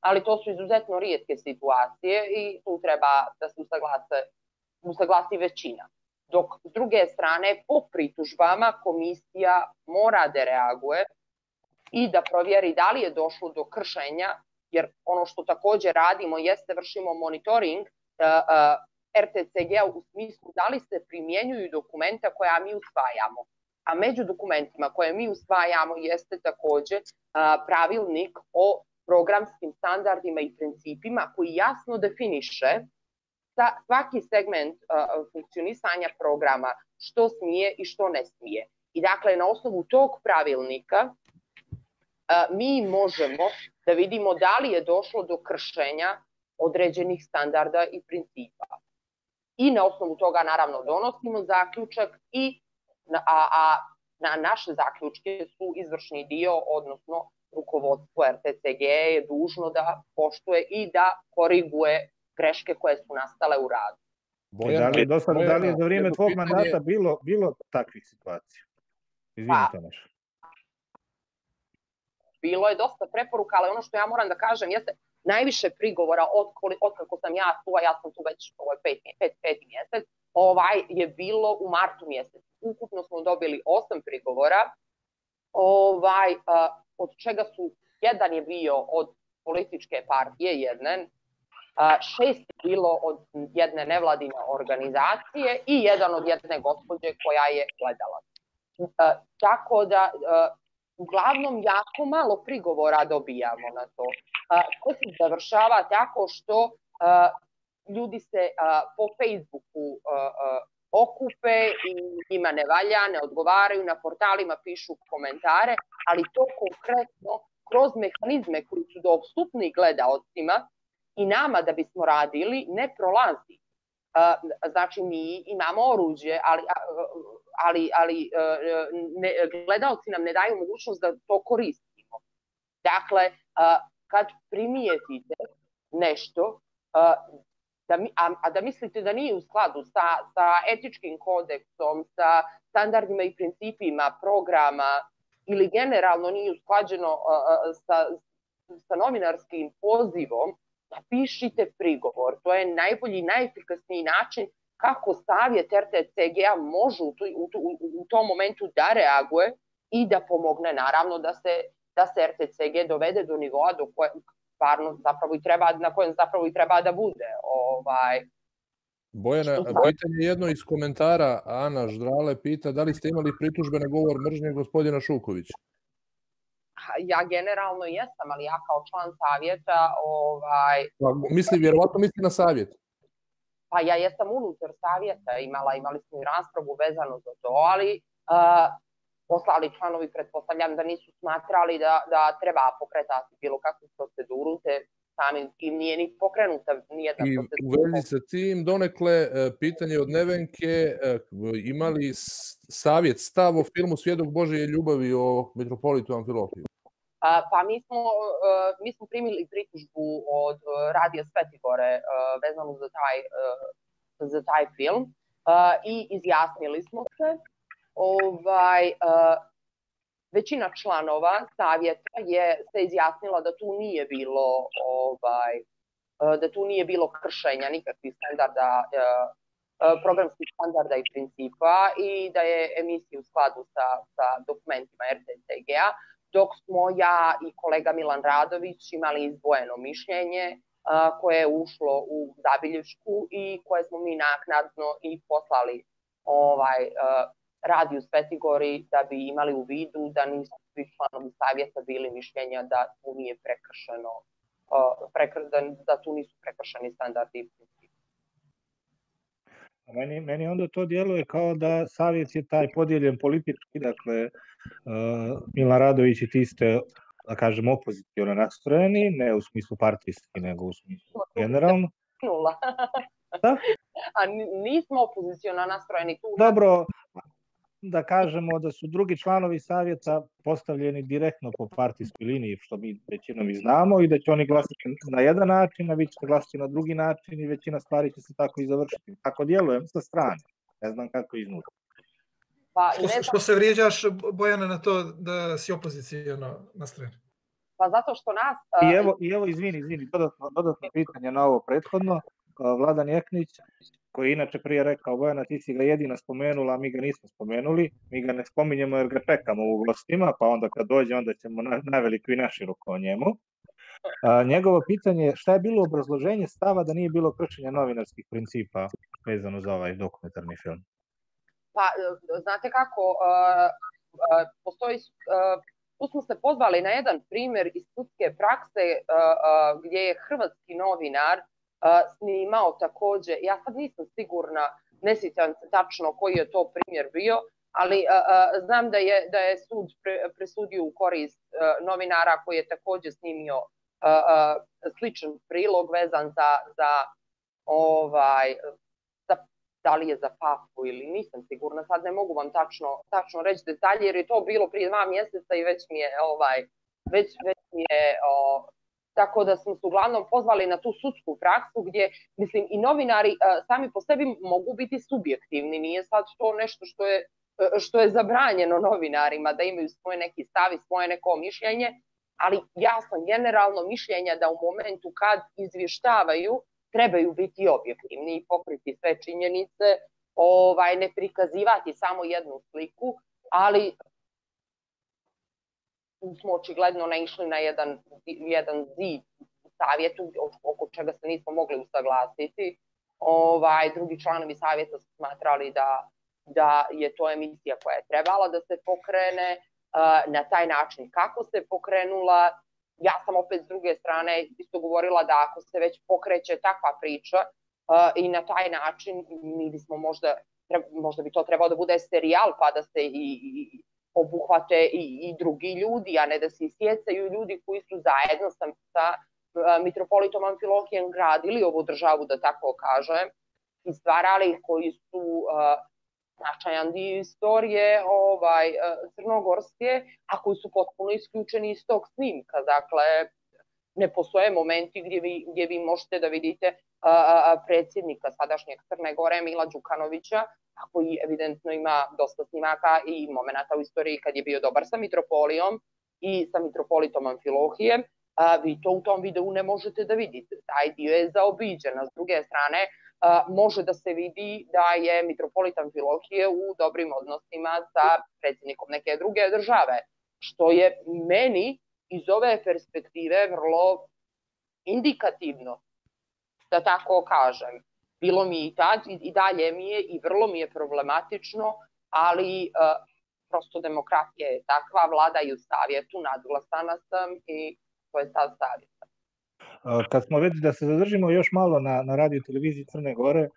Speaker 3: ali to su izuzetno rijetke situacije i tu treba da se usaglase, usaglasi većina. Dok s druge strane, po pritužbama komisija mora da reaguje i da provjeri da li je došlo do kršenja, jer ono što takođe radimo jeste vršimo monitoring uh, uh, RTCG u smislu da li se primjenjuju dokumenta koja mi usvajamo. A među dokumentima koje mi usvajamo jeste takođe pravilnik o programskim standardima i principima koji jasno definiše svaki segment funkcionisanja programa, što smije i što ne smije. I dakle, na osnovu tog pravilnika mi možemo da vidimo da li je došlo do kršenja određenih standarda i principa. I na osnovu toga naravno donosimo zaključak i a, a na naše zaključke su izvršni dio, odnosno rukovodstvo RTCG je dužno da poštuje i da koriguje greške koje su nastale u radu.
Speaker 1: Bojan, da li, do sada, da li je za vrijeme tvog mandata bilo, bilo takvih situacija? Izvinite, pa, naš.
Speaker 3: Bilo je dosta preporuka, ali ono što ja moram da kažem jeste najviše prigovora od, od kako sam ja tu, a ja sam tu već ovo je pet, pet, peti mjesec, ovaj je bilo u martu mjesecu. Ukupno smo dobili osam prigovora, ovaj, od čega su, jedan je bio od političke partije jedne, šest bilo od jedne nevladine organizacije i jedan od jedne gospođe koja je gledala. Tako da uglavnom jako malo prigovora dobijamo na to. To se završava tako što ljudi se po Facebooku okupe i njima ne valja, ne odgovaraju, na portalima pišu komentare, ali to konkretno kroz mehanizme koji su dostupni gledaocima i nama da bismo radili ne prolazi. Znači mi imamo oruđe, ali, ali, ali ne, gledalci nam ne daju mogućnost da to koristimo. Dakle, kad primijetite nešto, da, a, a da mislite da nije u skladu sa, sa etičkim kodeksom, sa standardima i principima programa ili generalno nije usklađeno uh, sa, sa novinarskim pozivom, napišite prigovor. To je najbolji, najefikasniji način kako savjet RTCG-a može u, u, u, u tom momentu da reaguje i da pomogne naravno da se, da se RTCG dovede do nivoa do koje, stvarno zapravo i treba, na kojem zapravo i treba da bude. Ovaj,
Speaker 4: Bojana, pitanje jedno iz komentara, Ana Ždrale pita da li ste imali pritužbe na govor mržnje gospodina Šukovića?
Speaker 3: Ja generalno jesam, ali ja kao član savjeta... Ovaj...
Speaker 4: Pa, misli, vjerovatno misli na savjet.
Speaker 3: Pa ja jesam unutar savjeta, imala, imali smo i raspravu vezano za to, ali uh, poslali članovi, pretpostavljam da nisu smatrali da, da treba pokretati bilo kakvu proceduru, te samim tim nije ni pokrenuta nijedna
Speaker 4: I
Speaker 3: procedura.
Speaker 4: u vezi sa tim, donekle, e, pitanje od Nevenke, e, imali savjet, stav o filmu Svjedok Božije ljubavi o metropolitu Amfilofiju?
Speaker 3: A, pa mi smo, uh, mi smo primili pritužbu od Radija Svetigore vezano za taj, za taj film i izjasnili smo se ovaj, uh, većina članova savjeta je se izjasnila da tu nije bilo ovaj, uh, da tu nije bilo kršenja nikakvih standarda uh, programskih standarda i principa i da je emisija u skladu sa, sa dokumentima RTCG-a, dok smo ja i kolega Milan Radović imali izdvojeno mišljenje koje je ušlo u zabilješku i koje smo mi naknadno i poslali ovaj radi u Svetigori da bi imali u vidu da nisu svi članovi savjeta bili mišljenja da tu nije prekršeno, prekr, da, da tu nisu prekršeni standardi i principi.
Speaker 1: Meni, meni onda to djeluje kao da savjet je taj podijeljen politički, dakle uh, Milan Radović i ti ste da kažem, opozicijno nastrojeni, ne u smislu partijski, nego u smislu generalno.
Speaker 3: Nula.
Speaker 1: Da? *laughs*
Speaker 3: A ni- nismo opozicijona nastrojeni tu.
Speaker 1: Dobro, da kažemo da su drugi članovi savjeta postavljeni direktno po partijskoj liniji, što mi većinom i znamo, i da će oni glasati na jedan način, a vi ćete glasati na drugi način i većina stvari će se tako i završiti. Tako djelujem sa strane. Ne znam kako iznutra.
Speaker 3: Pa,
Speaker 2: Što,
Speaker 3: ne
Speaker 2: što se vrijeđaš, Bojana, na to da si opozicijalno nastrojen?
Speaker 3: pa zato što nas...
Speaker 1: I
Speaker 3: a,
Speaker 1: evo, i evo izvini, izvini, dodatno, dodatno pitanje na ovo prethodno. Vladan Jeknić, koji je inače prije rekao, Bojana, ti si ga jedina spomenula, a mi ga nismo spomenuli, mi ga ne spominjemo jer ga čekamo u gostima, pa onda kad dođe, onda ćemo na, naveliko i naširoko o njemu. A, njegovo pitanje je šta je bilo obrazloženje stava da nije bilo kršenja novinarskih principa vezano za ovaj dokumentarni film?
Speaker 3: Pa, znate kako, postoji, tu smo se pozvali na jedan primjer iz sudske prakse gdje je hrvatski novinar snimao takođe, ja sad nisam sigurna, ne sjećam tačno koji je to primjer bio, ali uh, uh, znam da je, da je sud pre, presudio u korist uh, novinara koji je takođe snimio uh, uh, sličan prilog vezan za, za ovaj da li je za papu ili nisam sigurna, sad ne mogu vam tačno, tačno reći detalje jer je to bilo prije dva mjeseca i već mi je ovaj, već, već mi je o, tako da smo se uglavnom pozvali na tu sudsku praksu gdje, mislim, i novinari a, sami po sebi mogu biti subjektivni, nije sad to nešto što je, e, što je zabranjeno novinarima da imaju svoje neki stavi, svoje neko mišljenje, ali ja sam generalno mišljenja da u momentu kad izvještavaju trebaju biti objektivni i pokriti sve činjenice, ovaj, ne prikazivati samo jednu sliku, ali smo očigledno naišli na jedan, jedan zid u savjetu oko čega se nismo mogli usaglasiti. Ovaj, drugi članovi savjeta su smatrali da, da je to emisija koja je trebala da se pokrene na taj način kako se pokrenula, ja sam opet s druge strane isto govorila da ako se već pokreće takva priča i na taj način mi bismo možda, možda bi to trebao da bude serijal pa da se i, i obuhvate i, i drugi ljudi, a ne da se isjecaju ljudi koji su zajedno sa, sa uh, mitropolitom Amfilohijem gradili ovu državu, da tako kažem, i stvarali koji su uh, značajan dio istorije ovaj, crnogorske, a koji su potpuno isključeni iz tog snimka. Dakle, ne postoje momenti gdje vi, gdje vi možete da vidite a, a, predsjednika sadašnjeg Crne Gore, Mila Đukanovića, a koji evidentno ima dosta snimaka i momenata u istoriji kad je bio dobar sa mitropolijom i sa mitropolitom Amfilohijem, a, vi to u tom videu ne možete da vidite. Taj dio je zaobiđen. A s druge strane, a, može da se vidi da je mitropolit Amfilohije u dobrim odnosima sa predsjednikom neke druge države, što je meni iz ove perspektive vrlo indikativno, da tako kažem. Bilo mi i tad i dalje mi je i vrlo mi je problematično, ali uh, prosto demokratija je takva, vlada i u savjetu, nadglasana sam i to je stav savjeta.
Speaker 1: Kad smo već da se zadržimo još malo na, na radio televiziji Crne Gore e,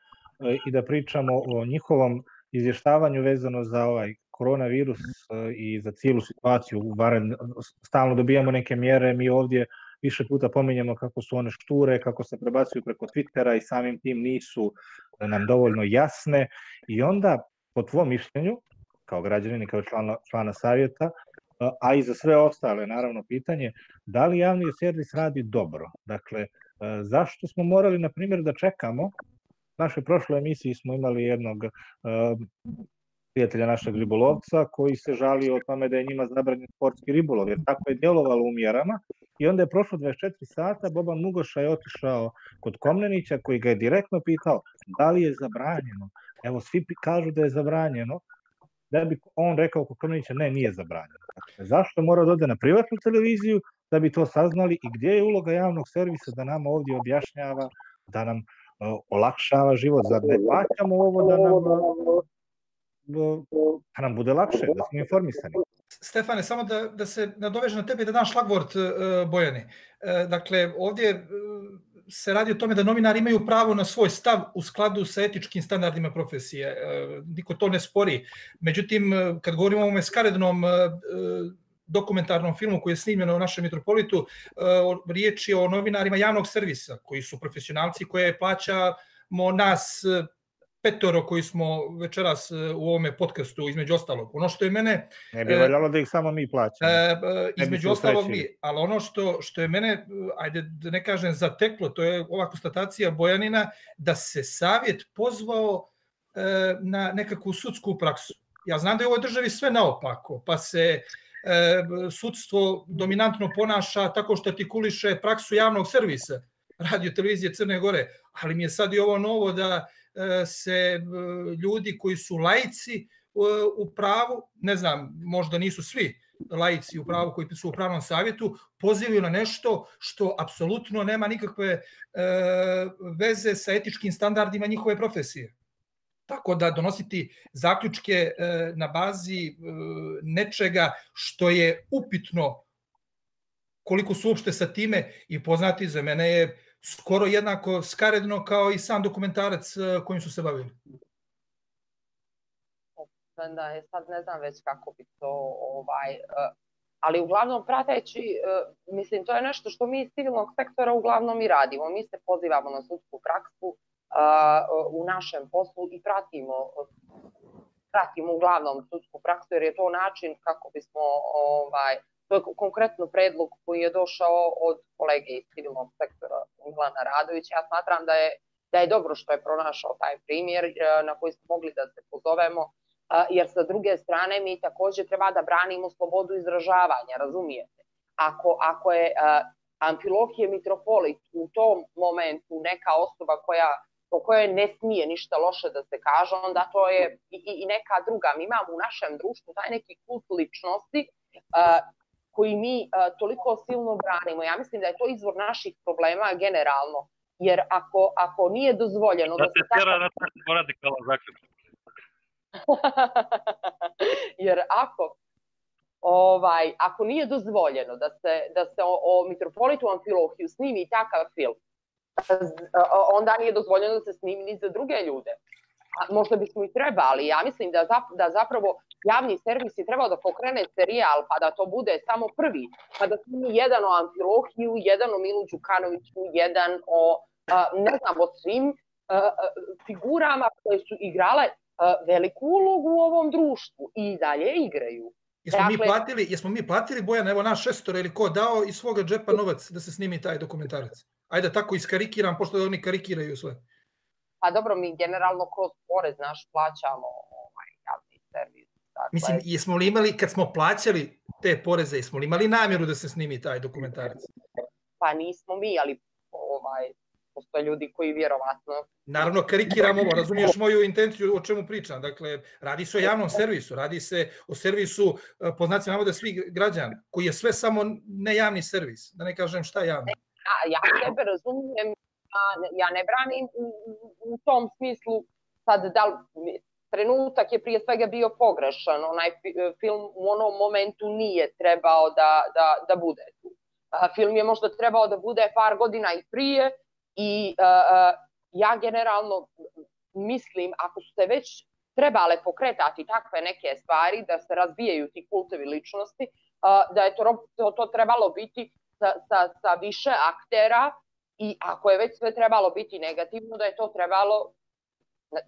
Speaker 1: i da pričamo o njihovom izvještavanju vezano za ovaj koronavirus e, i za cijelu situaciju, barem stalno dobijamo neke mjere, mi ovdje više puta pominjemo kako su one šture, kako se prebacuju preko Twittera i samim tim nisu nam dovoljno jasne. I onda po tvom mišljenju, kao građanin i kao člana, člana savjeta, a i za sve ostale, naravno, pitanje, da li javni servis radi dobro? Dakle, zašto smo morali, na primjer, da čekamo, u našoj prošloj emisiji smo imali jednog prijatelja našeg ribolovca koji se žali o tome da je njima zabranjen sportski ribolov, jer tako je djelovalo u mjerama i onda je prošlo 24 sata, Boban Mugoša je otišao kod Komnenića koji ga je direktno pitao da li je zabranjeno. Evo, svi kažu da je zabranjeno, da bi on rekao kod Komnenića ne, nije zabranjeno. Dakle, zašto mora da ode na privatnu televiziju da bi to saznali i gdje je uloga javnog servisa da nam ovdje objašnjava, da nam olakšava život, zar ne plaćamo ovo da nam da nam bude lakše, da smo informisani.
Speaker 2: Stefane, samo da, da se nadoveže na tebe da dam šlagvort uh, Bojani. Uh, dakle, ovdje uh, se radi o tome da novinari imaju pravo na svoj stav u skladu sa etičkim standardima profesije. Niko to ne spori. Međutim, kad govorimo o ovome skarednom uh, dokumentarnom filmu koji je snimljen u našem metropolitu, riječ je o novinarima javnog servisa, koji su profesionalci koje plaćamo nas petoro koji smo večeras u ovome podcastu između ostalog. Ono što je mene...
Speaker 1: Ne bi valjalo da ih samo mi plaćamo. E,
Speaker 2: između ostalog mi, ali ono što, što je mene, ajde da ne kažem zateklo, to je ova konstatacija Bojanina, da se savjet pozvao e, na nekakvu sudsku praksu. Ja znam da je u ovoj državi sve naopako, pa se e, sudstvo dominantno ponaša tako što artikuliše praksu javnog servisa, radio televizije Crne Gore, ali mi je sad i ovo novo da e, se e, ljudi koji su lajci e, u pravu, ne znam, možda nisu svi lajci u pravu koji su u pravnom savjetu, pozivaju na nešto što apsolutno nema nikakve e, veze sa etičkim standardima njihove profesije. Tako da donositi zaključke e, na bazi e, nečega što je upitno koliko su uopšte sa time i poznati za mene je skoro jednako skaredno kao i sam dokumentarac e, kojim su se bavili.
Speaker 3: Da je sad ne znam već kako bi to ovaj ali uglavnom prateći, mislim, to je nešto što mi iz civilnog sektora uglavnom i radimo. Mi se pozivamo na sudsku praksu, u našem poslu i pratimo pratimo uglavnom sudsku praksu jer je to način kako bismo ovaj to je konkretno predlog koji je došao od kolege iz civilnog sektora Milana Radovića. Ja smatram da je da je dobro što je pronašao taj primjer e, na koji smo mogli da se pozovemo, jer sa druge strane mi takođe treba da branimo slobodu izražavanja, razumijete? Ako, ako je Amfilohije mitropolit u tom momentu neka osoba koja o kojoj ne smije ništa loše da se kaže, onda to je i, i neka druga. Mi imamo u našem društvu taj neki kult ličnosti koji mi toliko silno branimo. Ja mislim da je to izvor naših problema generalno. Jer ako, ako nije dozvoljeno
Speaker 5: da, da se... tjera na tako radikalan zaključak. *laughs*
Speaker 3: jer ako ovaj ako nije dozvoljeno da se da se o, o mitropolitu Amfilohiju snimi takav film onda nije dozvoljeno da se snimi ni za druge ljude. A možda bismo i trebali, ja mislim da, da zapravo javni servis je trebao da pokrene serijal pa da to bude samo prvi, pa da snimi jedan o Amfilohiju, jedan o Milu Đukanoviću, jedan o, ne znam, o svim figurama koje su igrale veliku ulogu u ovom društvu i dalje igraju.
Speaker 2: Jesmo dakle, mi platili, jesmo mi platili Bojan, evo naš šestor ili ko dao iz svoga džepa novac da se snimi taj dokumentarac? Ajde tako iskarikiram, pošto oni karikiraju sve.
Speaker 3: Pa dobro, mi generalno kroz porez naš plaćamo ovaj, javni servis.
Speaker 2: Dakle... Mislim, jesmo li imali, kad smo plaćali te poreze, jesmo li imali namjeru da se snimi taj dokumentarac?
Speaker 3: Pa nismo mi, ali ovaj, postoje ljudi koji vjerovatno...
Speaker 2: Naravno, karikiram ovo, razumiješ moju intenciju o čemu pričam. Dakle, radi se o javnom servisu, radi se o servisu, eh, po znacima navoda, svih građana, koji je sve samo ne javni servis, da ne kažem šta je javni
Speaker 3: ja, ja tebe razumijem, ja, ne branim u, tom smislu sad da li, trenutak je prije svega bio pogrešan, onaj film u onom momentu nije trebao da, da, da bude tu. Film je možda trebao da bude par godina i prije i uh, ja generalno mislim ako su se već trebale pokretati takve neke stvari, da se razbijaju ti kultovi ličnosti, uh, da je to, to, to trebalo biti sa, sa, sa više aktera i ako je već sve trebalo biti negativno, da je to trebalo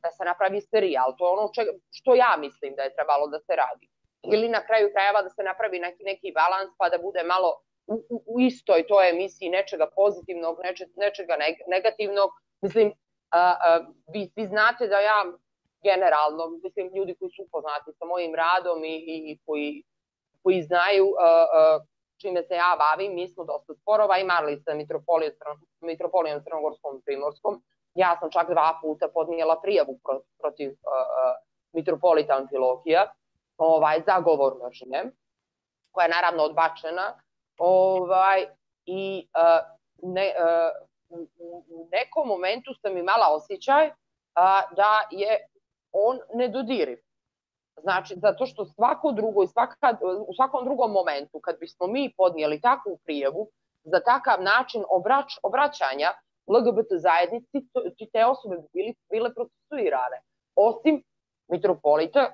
Speaker 3: da se napravi serijal. To je ono čega, što ja mislim da je trebalo da se radi. Ili na kraju krajeva da se napravi neki, neki balans pa da bude malo u, u, u istoj toj emisiji nečega pozitivnog, neče, nečega negativnog. Mislim, a, a, vi, vi znate da ja generalno, mislim, ljudi koji su upoznati sa mojim radom i, i koji, koji znaju a, a, čime se ja bavim, mi smo dosta sporova imali sa mitropolijom, Crnogorskom Primorskom. Ja sam čak dva puta podnijela prijavu protiv uh, mitropolita Amfilohija ovaj, za govor mržnje, koja je naravno odbačena. Ovaj, I uh, ne, uh, u nekom momentu sam imala osjećaj uh, da je on nedodiriv. Znači, zato što svako drugo i svaka, u svakom drugom momentu, kad bismo mi podnijeli takvu prijevu za takav način obrać, obraćanja LGBT zajednici, te osobe bi bili, bile procesuirane. Osim mitropolita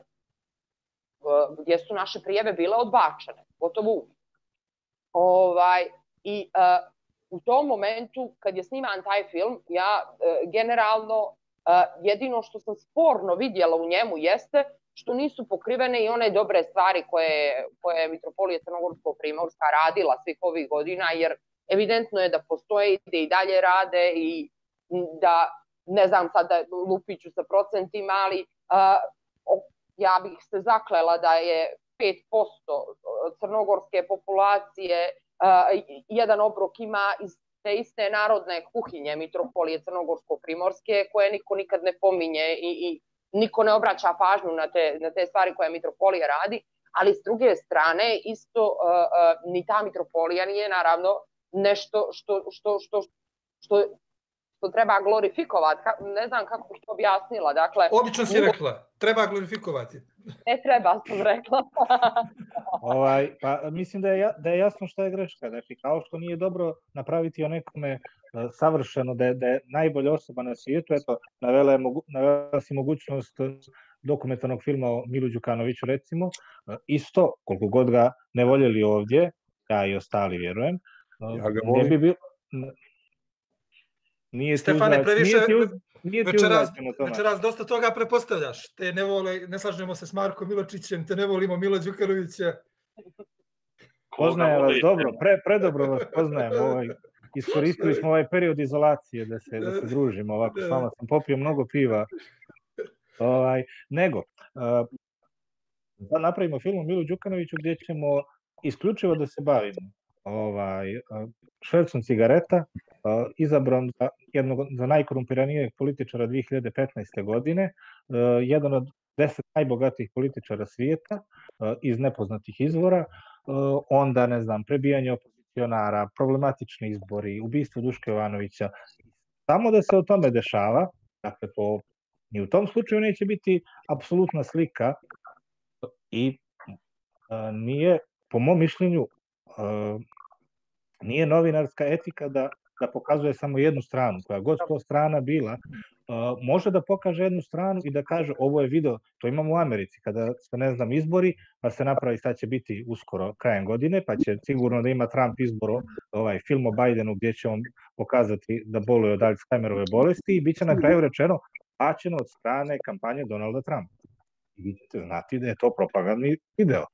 Speaker 3: gdje su naše prijeve bile odbačene, gotovo uvijek. Ovaj, I uh, u tom momentu, kad je sniman taj film, ja uh, generalno uh, jedino što sam sporno vidjela u njemu jeste što nisu pokrivene i one dobre stvari koje, koje je Mitropolija Crnogorsko-Primorska radila svih ovih godina, jer evidentno je da postoje i da i dalje rade i da, ne znam sad da lupiću sa procentima, ali uh, ja bih se zaklela da je 5% crnogorske populacije uh, jedan obrok ima iz te iste narodne kuhinje Mitropolije Crnogorsko-Primorske koje niko nikad ne pominje i, i niko ne obraća pažnju na te, na te stvari koje Mitropolija radi, ali s druge strane isto uh, uh, ni ta Mitropolija nije naravno nešto što, što, što, što, što treba glorifikovati. Ne znam kako bih to objasnila. Dakle,
Speaker 2: Obično si rekla, treba glorifikovati.
Speaker 3: Ne treba, sam rekla. *laughs*
Speaker 1: ovaj, pa, mislim da je, da je jasno šta je greška. Znači, kao što nije dobro napraviti o nekome e, savršeno, da je, da je najbolja osoba na svijetu, eto, navela, je, mogu, navela si mogućnost dokumentarnog filma o Milu Đukanoviću, recimo, e, isto, koliko god ga ne voljeli ovdje, ja i ostali vjerujem,
Speaker 4: Ja ga volim.
Speaker 1: ne bi bil, nije
Speaker 2: Stefane, previše
Speaker 1: nije ti, uz, nije ti
Speaker 2: večeras,
Speaker 1: uzvraćeno tome.
Speaker 2: večeras dosta toga prepostavljaš. Te ne vole, ne slažemo se s Markom Miločićem, te ne volimo Milo Đukanovića.
Speaker 1: Poznajem vas dobro, pre, predobro vas poznajem. Ovaj, iskoristili smo ovaj period izolacije da se, da se družimo ovako. S vama sam popio mnogo piva. Ovaj, nego, uh, da napravimo film o Milu Đukanoviću gdje ćemo isključivo da se bavimo ovaj, švercom cigareta, izabran za, jednog, za najkorumpiranijeg političara 2015. godine, uh, jedan od deset najbogatijih političara svijeta uh, iz nepoznatih izvora, onda, ne znam, prebijanje opozicionara, problematični izbori, ubistvo Duške Jovanovića, samo da se o tome dešava, dakle to ni u tom slučaju neće biti apsolutna slika i nije, po mom mišljenju, nije novinarska etika da, da pokazuje samo jednu stranu, koja god to strana bila, uh, može da pokaže jednu stranu i da kaže ovo je video, to imamo u Americi, kada se ne znam izbori, pa se napravi sad će biti uskoro krajem godine, pa će sigurno da ima Trump izbor ovaj film o Bidenu gdje će on pokazati da boluje od Alzheimerove bolesti i bit će na kraju rečeno plaćeno od strane kampanje Donalda Trumpa. I vi ćete znati da je to propagandni video.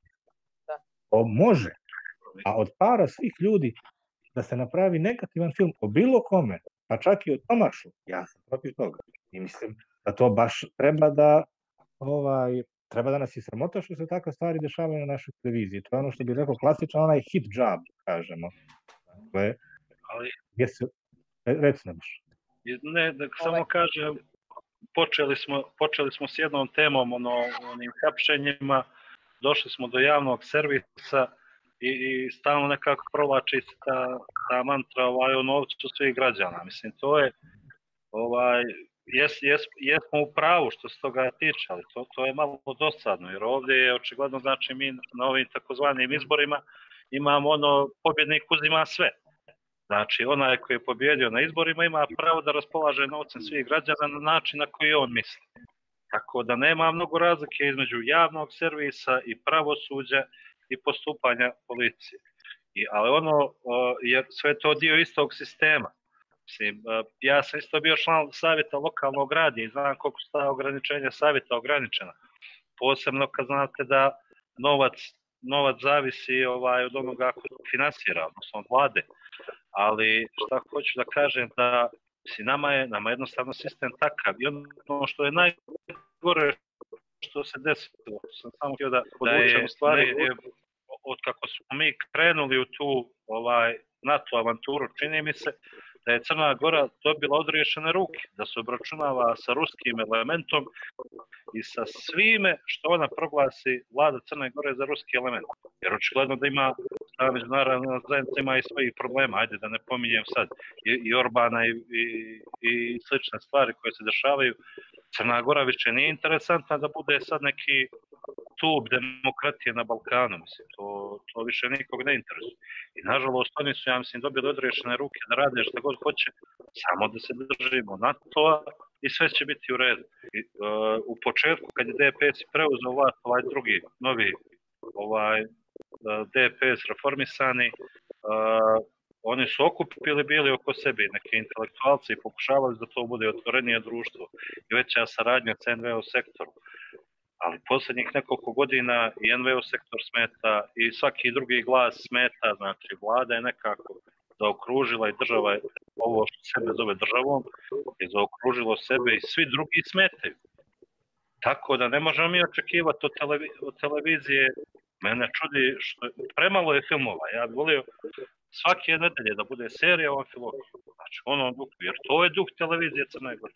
Speaker 3: Da.
Speaker 1: To može. A od para svih ljudi da se napravi negativan film o bilo kome, pa čak i o Tomašu, ja sam protiv toga. I mislim da to baš treba da ovaj, treba da nas i sramota što se takve stvari dešavaju na našoj televiziji. To je ono što bi rekao klasičan onaj hit job, kažemo. Dakle,
Speaker 5: Ali
Speaker 1: gdje se, reci nam baš.
Speaker 5: ne, da samo kažem, počeli smo, počeli smo s jednom temom, ono, onim hapšenjima, došli smo do javnog servisa i, i stalno nekako provlači se ta, ta mantra ovaj, o novcu svih građana. Mislim, to je, ovaj, jes, jes, jesmo u pravu što se toga tiče, ali to, to je malo dosadno, jer ovdje je očigledno, znači mi na ovim takozvanim izborima imamo ono, pobjednik uzima sve. Znači, onaj koji je pobjedio na izborima ima pravo da raspolaže novcem svih građana na način na koji on misli. Tako da nema mnogo razlike između javnog servisa i pravosuđa i postupanja policije. I, ali ono, je sve to dio istog sistema. Mislim, ja sam isto bio član savjeta lokalnog radija i znam koliko su ta ograničenja savjeta ograničena. Posebno kad znate da novac, novac zavisi ovaj, od onoga ko finansira, odnosno od vlade. Ali šta hoću da kažem da mislim, nama je nama je jednostavno sistem takav i ono što je najgore što se desilo, sam samo htio da podvučem stvari, je, od kako smo mi krenuli u tu ovaj NATO avanturu, čini mi se da je Crna Gora dobila odriješene ruke, da se obračunava sa ruskim elementom i sa svime što ona proglasi vlada Crne Gore za ruski element. Jer očigledno da ima ta međunarodna zajednica ima i svojih problema, ajde da ne pominjem sad, i, i Orbana i, i, i slične stvari koje se dešavaju. Crna Gora više nije interesantna da bude sad neki tub demokratije na Balkanu, mislim, to, to više nikog ne interesuje. I nažalost, oni su, ja mislim, dobili odrešene ruke da rade šta god hoće, samo da se držimo NATO-a i sve će biti u redu. I, uh, u početku kad je DPS preuzeo vlast ovaj drugi, novi ovaj uh, DPS reformisani, uh, oni su okupili bili oko sebe neke intelektualci i pokušavali da to bude otvorenije društvo i veća saradnja sa NVO sektoru. Ali poslednjih nekoliko godina i NVO sektor smeta i svaki drugi glas smeta, znači vlada je nekako zaokružila i država je ovo što sebe zove državom je zaokružilo sebe i svi drugi smetaju. Tako da ne možemo mi očekivati od, od televizije Mene čudi što premalo je filmova. Ja bih volio svake nedelje da bude serija o filozofiji. Znači, ono duh, jer to je duh televizije Crne Gore.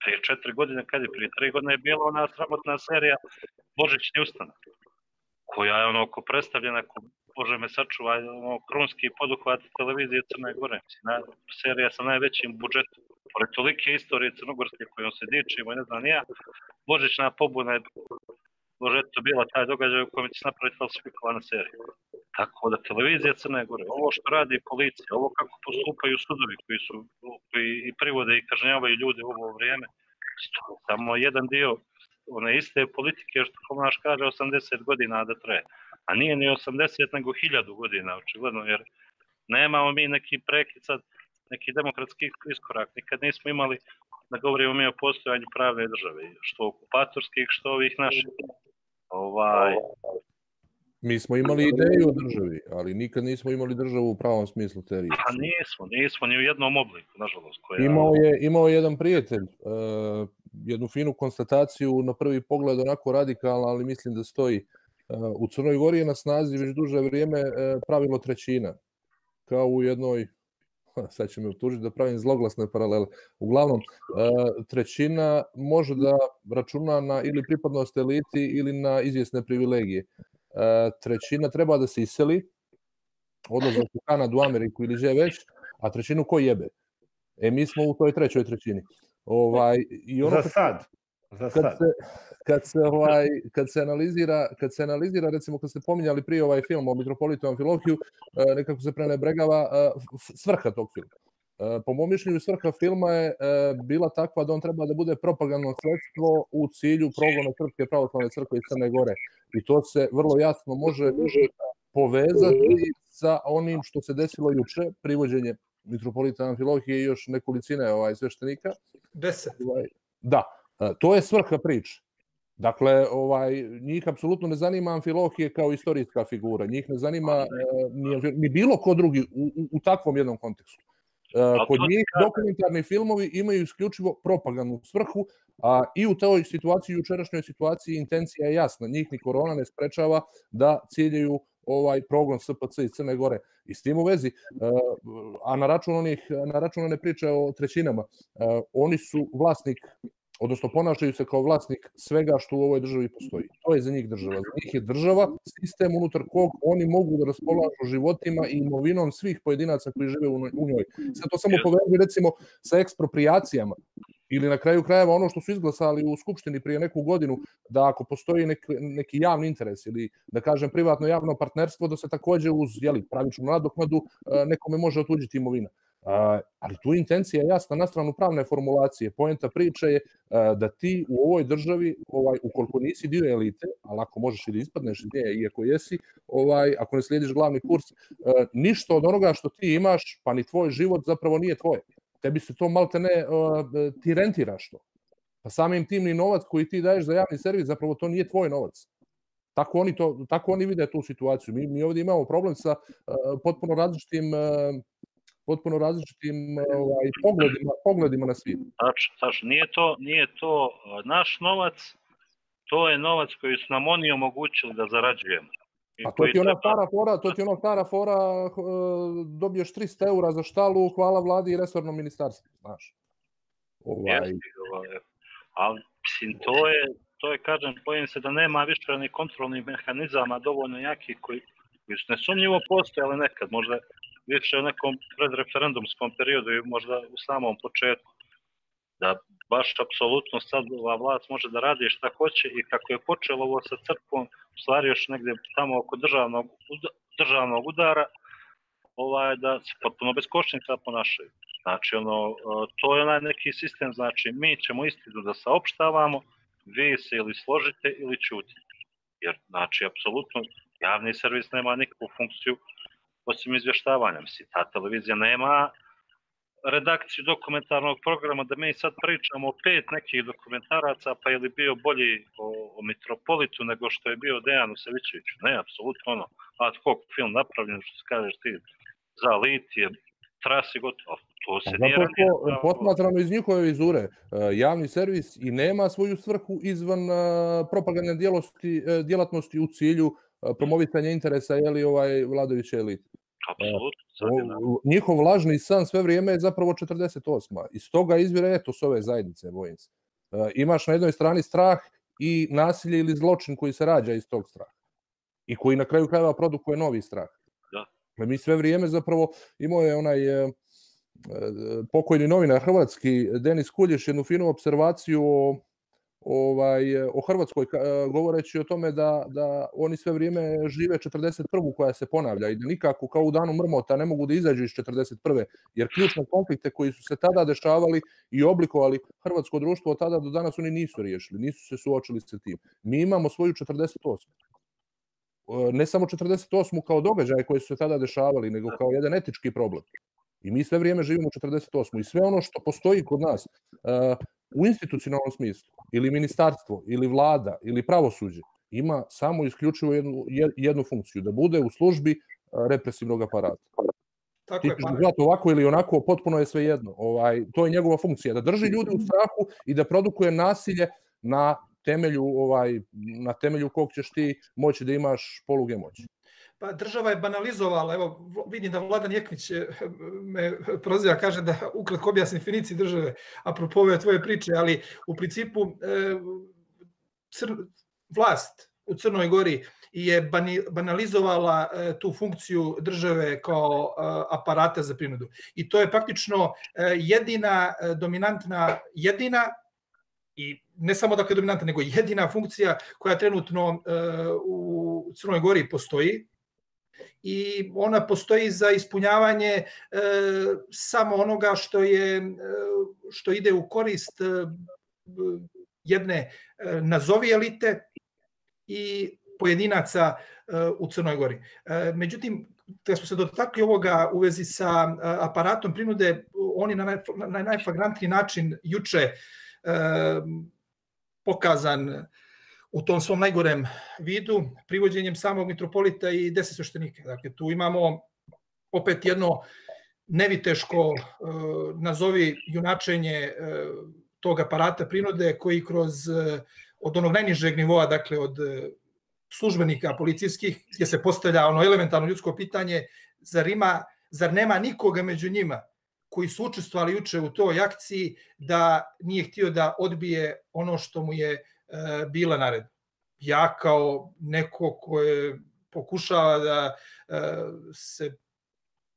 Speaker 5: Prije četiri godine, kad je prije tri godine je bila ona sramotna serija Božićni ustanak, koja je ono ko predstavljena, ko Bože me sačuva, ono, krunski poduhvat televizije Crne Gore. Na, serija sa najvećim budžetom. Pored tolike istorije Crnogorske kojom se dičimo, ne znam, nija, Božićna pobuna je Bože, to bila taj događaj u kojem će napraviti falsifikovana serija. Tako da televizija Crne Gore, ovo što radi policija, ovo kako postupaju sudovi koji su koji i privode i kažnjavaju ljude u ovo vrijeme, samo jedan dio one iste politike što naš kaže 80 godina da traje. A nije ni 80 nego 1000 godina očigledno jer nemamo mi neki prekid sad neki demokratski iskorak. Nikad nismo imali da govorimo mi o postojanju pravne države, što okupatorskih, što ovih naših. Ovaj,
Speaker 4: Mi smo imali ideju o državi, ali nikad nismo imali državu u pravom smislu te riječi.
Speaker 5: Pa nismo, nismo ni u jednom obliku, nažalost. Koja...
Speaker 4: Imao je, imao je jedan prijatelj, uh, jednu finu konstataciju, na prvi pogled onako radikalna, ali mislim da stoji. Uh, u Crnoj Gori je na snazi već duže vrijeme uh, pravilo trećina, kao u jednoj sad će me utužiti da pravim zloglasne paralele. Uglavnom, trećina može da računa na ili pripadnost eliti ili na izvjesne privilegije. Trećina treba da se iseli, odlazak u Kanadu, Ameriku ili gdje već, a trećinu ko jebe? E, mi smo u toj trećoj trećini. Ovaj,
Speaker 1: i ono Za sad. Za sad.
Speaker 4: Kad se, kad se ovaj kad se analizira kad se analizira recimo kad ste pominjali prije ovaj film o mitropolitu Amfilohiju nekako se prenebregava svrha tog filma. Po mom mišljenju svrha filma je bila takva da on treba da bude propagandno sredstvo u cilju progona Srpske pravoslavne crkve iz Crne Gore. I to se vrlo jasno može povezati sa onim što se desilo juče, privođenje mitropolita Amfilohije i još nekolicine ovaj sveštenika.
Speaker 2: Deset.
Speaker 4: Ovaj, da, to je svrha priče. Dakle, ovaj, njih apsolutno ne zanima Amfilohije kao istorijska figura, njih ne zanima e, ni, ni bilo ko drugi u, u, u takvom jednom kontekstu. Kod njih dokumentarni filmovi imaju isključivo propagandnu svrhu, a i u toj situaciji, u jučerašnjoj situaciji, intencija je jasna. Njih ni korona ne sprečava da ciljaju ovaj progon SPC iz Crne Gore. I s tim u vezi, a na račun, onih, na račun one priče o trećinama, oni su vlasnik odnosno ponašaju se kao vlasnik svega što u ovoj državi postoji. To je za njih država. Za njih je država sistem unutar kog oni mogu da raspolažu životima i imovinom svih pojedinaca koji žive u njoj. Sad to samo poveži recimo sa ekspropriacijama ili na kraju krajeva ono što su izglasali u Skupštini prije neku godinu, da ako postoji nek, neki javni interes ili da kažem privatno javno partnerstvo, da se takođe uz jeli, pravičnu nadoknadu nekome može otuđiti imovina. Ali tu intencija je jasna na stranu pravne formulacije. Poenta priče je da ti u ovoj državi, ovaj, ukoliko nisi dio elite, ali ako možeš i da ispadneš iz nje, iako jesi, ovaj, ako ne slijediš glavni kurs, ništa od onoga što ti imaš, pa ni tvoj život zapravo nije tvoje. Tebi se to malte ne, ti rentiraš to. Pa samim tim ni novac koji ti daješ za javni servis, zapravo to nije tvoj novac. Tako oni, to, tako oni vide tu situaciju. Mi, mi ovdje imamo problem sa uh, potpuno različitim uh, potpuno različitim ovaj, pogledima, pogledima na svijet.
Speaker 5: Tačno, tačno. Nije to, nije to naš novac, to je novac koji su nam oni omogućili da zarađujemo.
Speaker 4: A to ti ona stara fora, to ti ona stara fora, dobiješ 300 eura za štalu, hvala vladi i resornom ministarstvu, znaš.
Speaker 5: Ovaj... ovaj. Ali, mislim, to je, to je, kažem, bojim se da nema više ni kontrolnih mehanizama dovoljno jakih koji, koji su nesumnjivo postoje, ali nekad, možda više u nekom predreferendumskom periodu i možda u samom početku. Da baš apsolutno sad ova vlast može da radi šta hoće i kako je počelo ovo sa crkvom, u stvari još negde tamo oko državnog, državnog udara, ovaj, da se potpuno bez kočnica ponašaju. Znači, ono, to je onaj neki sistem, znači, mi ćemo istinu da saopštavamo, vi se ili složite ili čutite. Jer, znači, apsolutno, javni servis nema nikakvu funkciju osim izvještavanja. Mislim, ta televizija nema redakciju dokumentarnog programa da mi sad pričamo o pet nekih dokumentaraca pa je li bio bolji o, o Mitropolitu nego što je bio Dejan Usevićeviću. Ne, apsolutno ono ad hoc film napravljen što se kažeš ti za litije, trasi gotovo. To se
Speaker 4: nije Zato posmatramo iz njihove vizure. E, javni servis i nema svoju svrhu izvan e, propagandne e, djelatnosti u cilju promovisanja interesa je li ovaj vladajuće elite.
Speaker 5: Apsolutno.
Speaker 4: Njihov lažni san sve vrijeme je zapravo 48. Iz toga izvire eto s ove zajednice, bojim se. Imaš na jednoj strani strah i nasilje ili zločin koji se rađa iz tog straha. I koji na kraju krajeva produkuje novi strah.
Speaker 5: Da.
Speaker 4: Mi sve vrijeme zapravo imao je onaj e, pokojni novinar hrvatski Denis Kulješ jednu finu observaciju o ovaj, o Hrvatskoj e, govoreći o tome da, da oni sve vrijeme žive 41. koja se ponavlja i da nikako kao u danu mrmota ne mogu da izađu iz 41. jer ključne konflikte koji su se tada dešavali i oblikovali hrvatsko društvo od tada do danas oni nisu riješili, nisu se suočili sa tim. Mi imamo svoju 48. E, ne samo 48. kao događaje koji su se tada dešavali, nego kao jedan etički problem. I mi sve vrijeme živimo u 48. I sve ono što postoji kod nas, u institucionalnom smislu, ili ministarstvo, ili vlada, ili pravosuđe, ima samo isključivo jednu, jednu funkciju, da bude u službi represivnog aparata. Tako je, pa... ovako ili onako, potpuno je sve jedno. Ovaj, to je njegova funkcija, da drži ljude u strahu i da produkuje nasilje na temelju ovaj na temelju kog ćeš ti moći da imaš poluge moći.
Speaker 2: Pa država je banalizovala, evo vidim da Vladan Jekvić eh, me proziva, kaže da ukratko objasni definiciji države, apropo ove tvoje priče, ali u principu eh, cr, vlast u Crnoj Gori je banalizovala eh, tu funkciju države kao aparata za prinudu. I to je praktično jedina dominantna, jedina i ne samo dakle dominantna, nego jedina funkcija koja trenutno u Crnoj Gori postoji, i ona postoji za ispunjavanje e, samo onoga što je e, što ide u korist e, jedne e, nazovi elite i pojedinaca e, u Crnoj Gori. E, međutim, kada smo se dotakli ovoga u vezi sa e, aparatom prinude, oni na, naj, na najflagrantniji način juče e, pokazan u tom svom najgorem vidu, privođenjem samog mitropolita i deset sveštenika. Dakle, tu imamo opet jedno neviteško, e, nazovi junačenje e, tog aparata prinude koji kroz e, od onog najnižeg nivoa, dakle od službenika policijskih, gdje se postavlja ono elementarno ljudsko pitanje, zar, ima, zar nema nikoga među njima koji su učestvovali juče u toj akciji da nije htio da odbije ono što mu je bila naredba. Ja kao neko ko je pokušava da e, se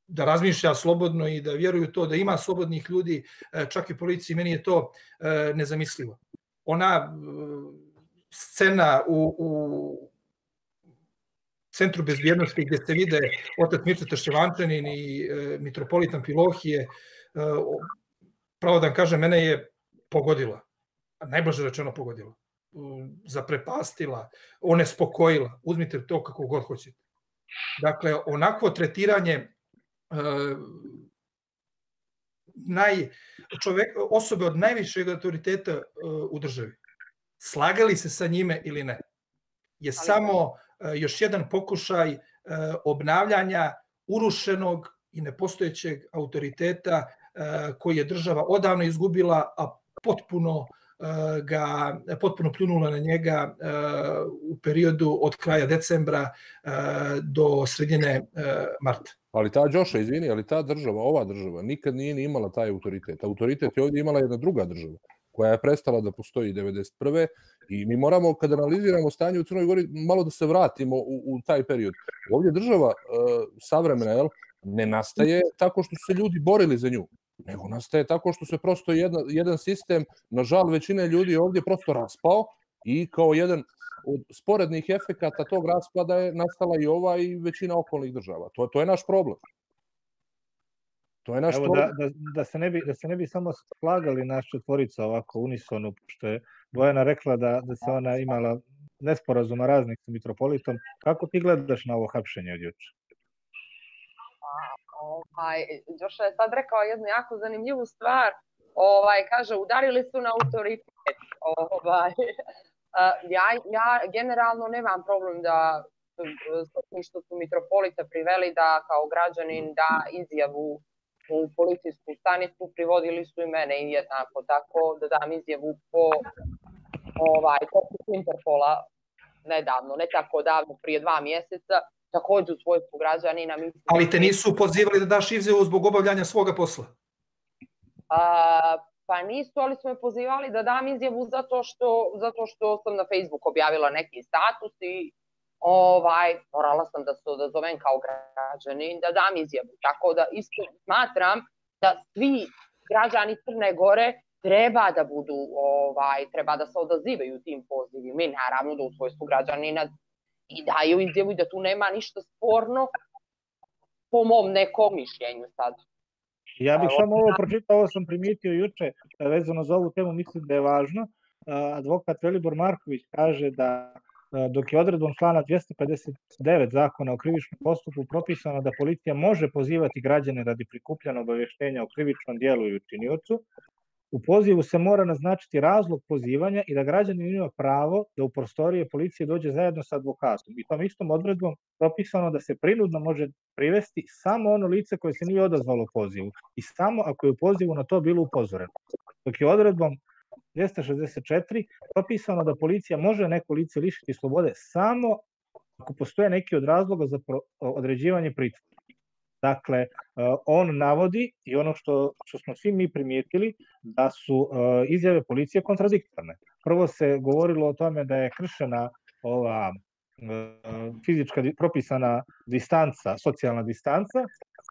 Speaker 2: da razmišlja slobodno i da vjeruju to da ima slobodnih ljudi, e, čak i policiji, meni je to nezamislivo. Ona scena u, u centru bezbjednosti gdje se vide otac Mirce Tršćevančanin i mitropolitan Pilohije, pravo da kažem, mene je pogodila. Najbolje rečeno pogodila zaprepastila, onespokojila, uzmite to kako god hoćete. Dakle, onako tretiranje e, naj, čovek, osobe od najvišeg autoriteta e, u državi, slagali se sa njime ili ne, je Ali... samo e, još jedan pokušaj e, obnavljanja urušenog i nepostojećeg autoriteta e, koji je država odavno izgubila, a potpuno Eh, ga potpuno pljunula na njega eh, u periodu od kraja decembra eh, do sredine marta.
Speaker 4: Ali ta Đoša, izvini, ali ta država, ova država, nikad nije ni imala taj autoritet. Autoritet je ovdje imala jedna druga država koja je prestala da postoji 91. I mi moramo, kada analiziramo stanje u Crnoj Gori, malo da se vratimo u, u taj period. Ovdje država savremena, jel, ne nastaje tako što su se ljudi borili za nju nego nastaje tako što se prosto jedna, jedan sistem, na žal većine ljudi ovdje prosto raspao i kao jedan od sporednih efekata tog raspada je nastala i ova i većina okolnih država. To, to je naš problem. To je naš
Speaker 1: Evo,
Speaker 4: problem.
Speaker 1: da, da, da, se ne bi, da se ne bi samo slagali naš četvorica ovako unisonu, što je Bojana rekla da, da se ona imala nesporazuma raznih sa mitropolitom. Kako ti gledaš na ovo hapšenje od juče?
Speaker 3: Ovaj, Đoša je sad rekao jednu jako zanimljivu stvar. Ovaj, kaže, udarili su na autoritet. Ovaj, *laughs* ja, ja generalno nemam problem da što su mitropolita priveli da kao građanin da izjavu u policijsku stanicu, privodili su i mene i jednako tako da dam izjavu po ovaj, Interpola nedavno, ne tako davno, prije dva mjeseca, takođe u svojstvu građanina. Mislim,
Speaker 2: Ali te nisu pozivali da daš izjavu zbog obavljanja svoga posla?
Speaker 3: A, pa nisu, ali su me pozivali da dam izjavu zato što, zato što sam na Facebook objavila neki status i ovaj, morala sam da se odazovem kao građanin, da dam izjavu. Tako da isto smatram da svi građani Crne Gore treba da budu, ovaj, treba da se odazivaju tim pozivima i naravno da u svojstvu građanina i daju izjavu i da tu nema ništa sporno po mom nekom mišljenju sad.
Speaker 1: Ja bih samo ovo pročitao, ovo sam primijetio juče, vezano za ovu temu, mislim da je važno. Advokat Velibor Marković kaže da dok je odredbom člana 259 zakona o krivičnom postupku propisano da policija može pozivati građane radi prikupljanja obavještenja o krivičnom dijelu i učiniocu, u pozivu se mora naznačiti razlog pozivanja i da građanin ima pravo da u prostorije policije dođe zajedno sa advokatom. I tom istom odredbom propisano da se prinudno može privesti samo ono lice koje se nije odazvalo pozivu i samo ako je u pozivu na to bilo upozoreno. Dok je odredbom 264 propisano da policija može neko lice lišiti slobode samo ako postoje neki od razloga za određivanje pritvora. Dakle, e, on navodi i ono što, što smo svi mi primijetili, da su e, izjave policije kontradiktorne. Prvo se govorilo o tome da je kršena ova e, fizička propisana distanca, socijalna distanca,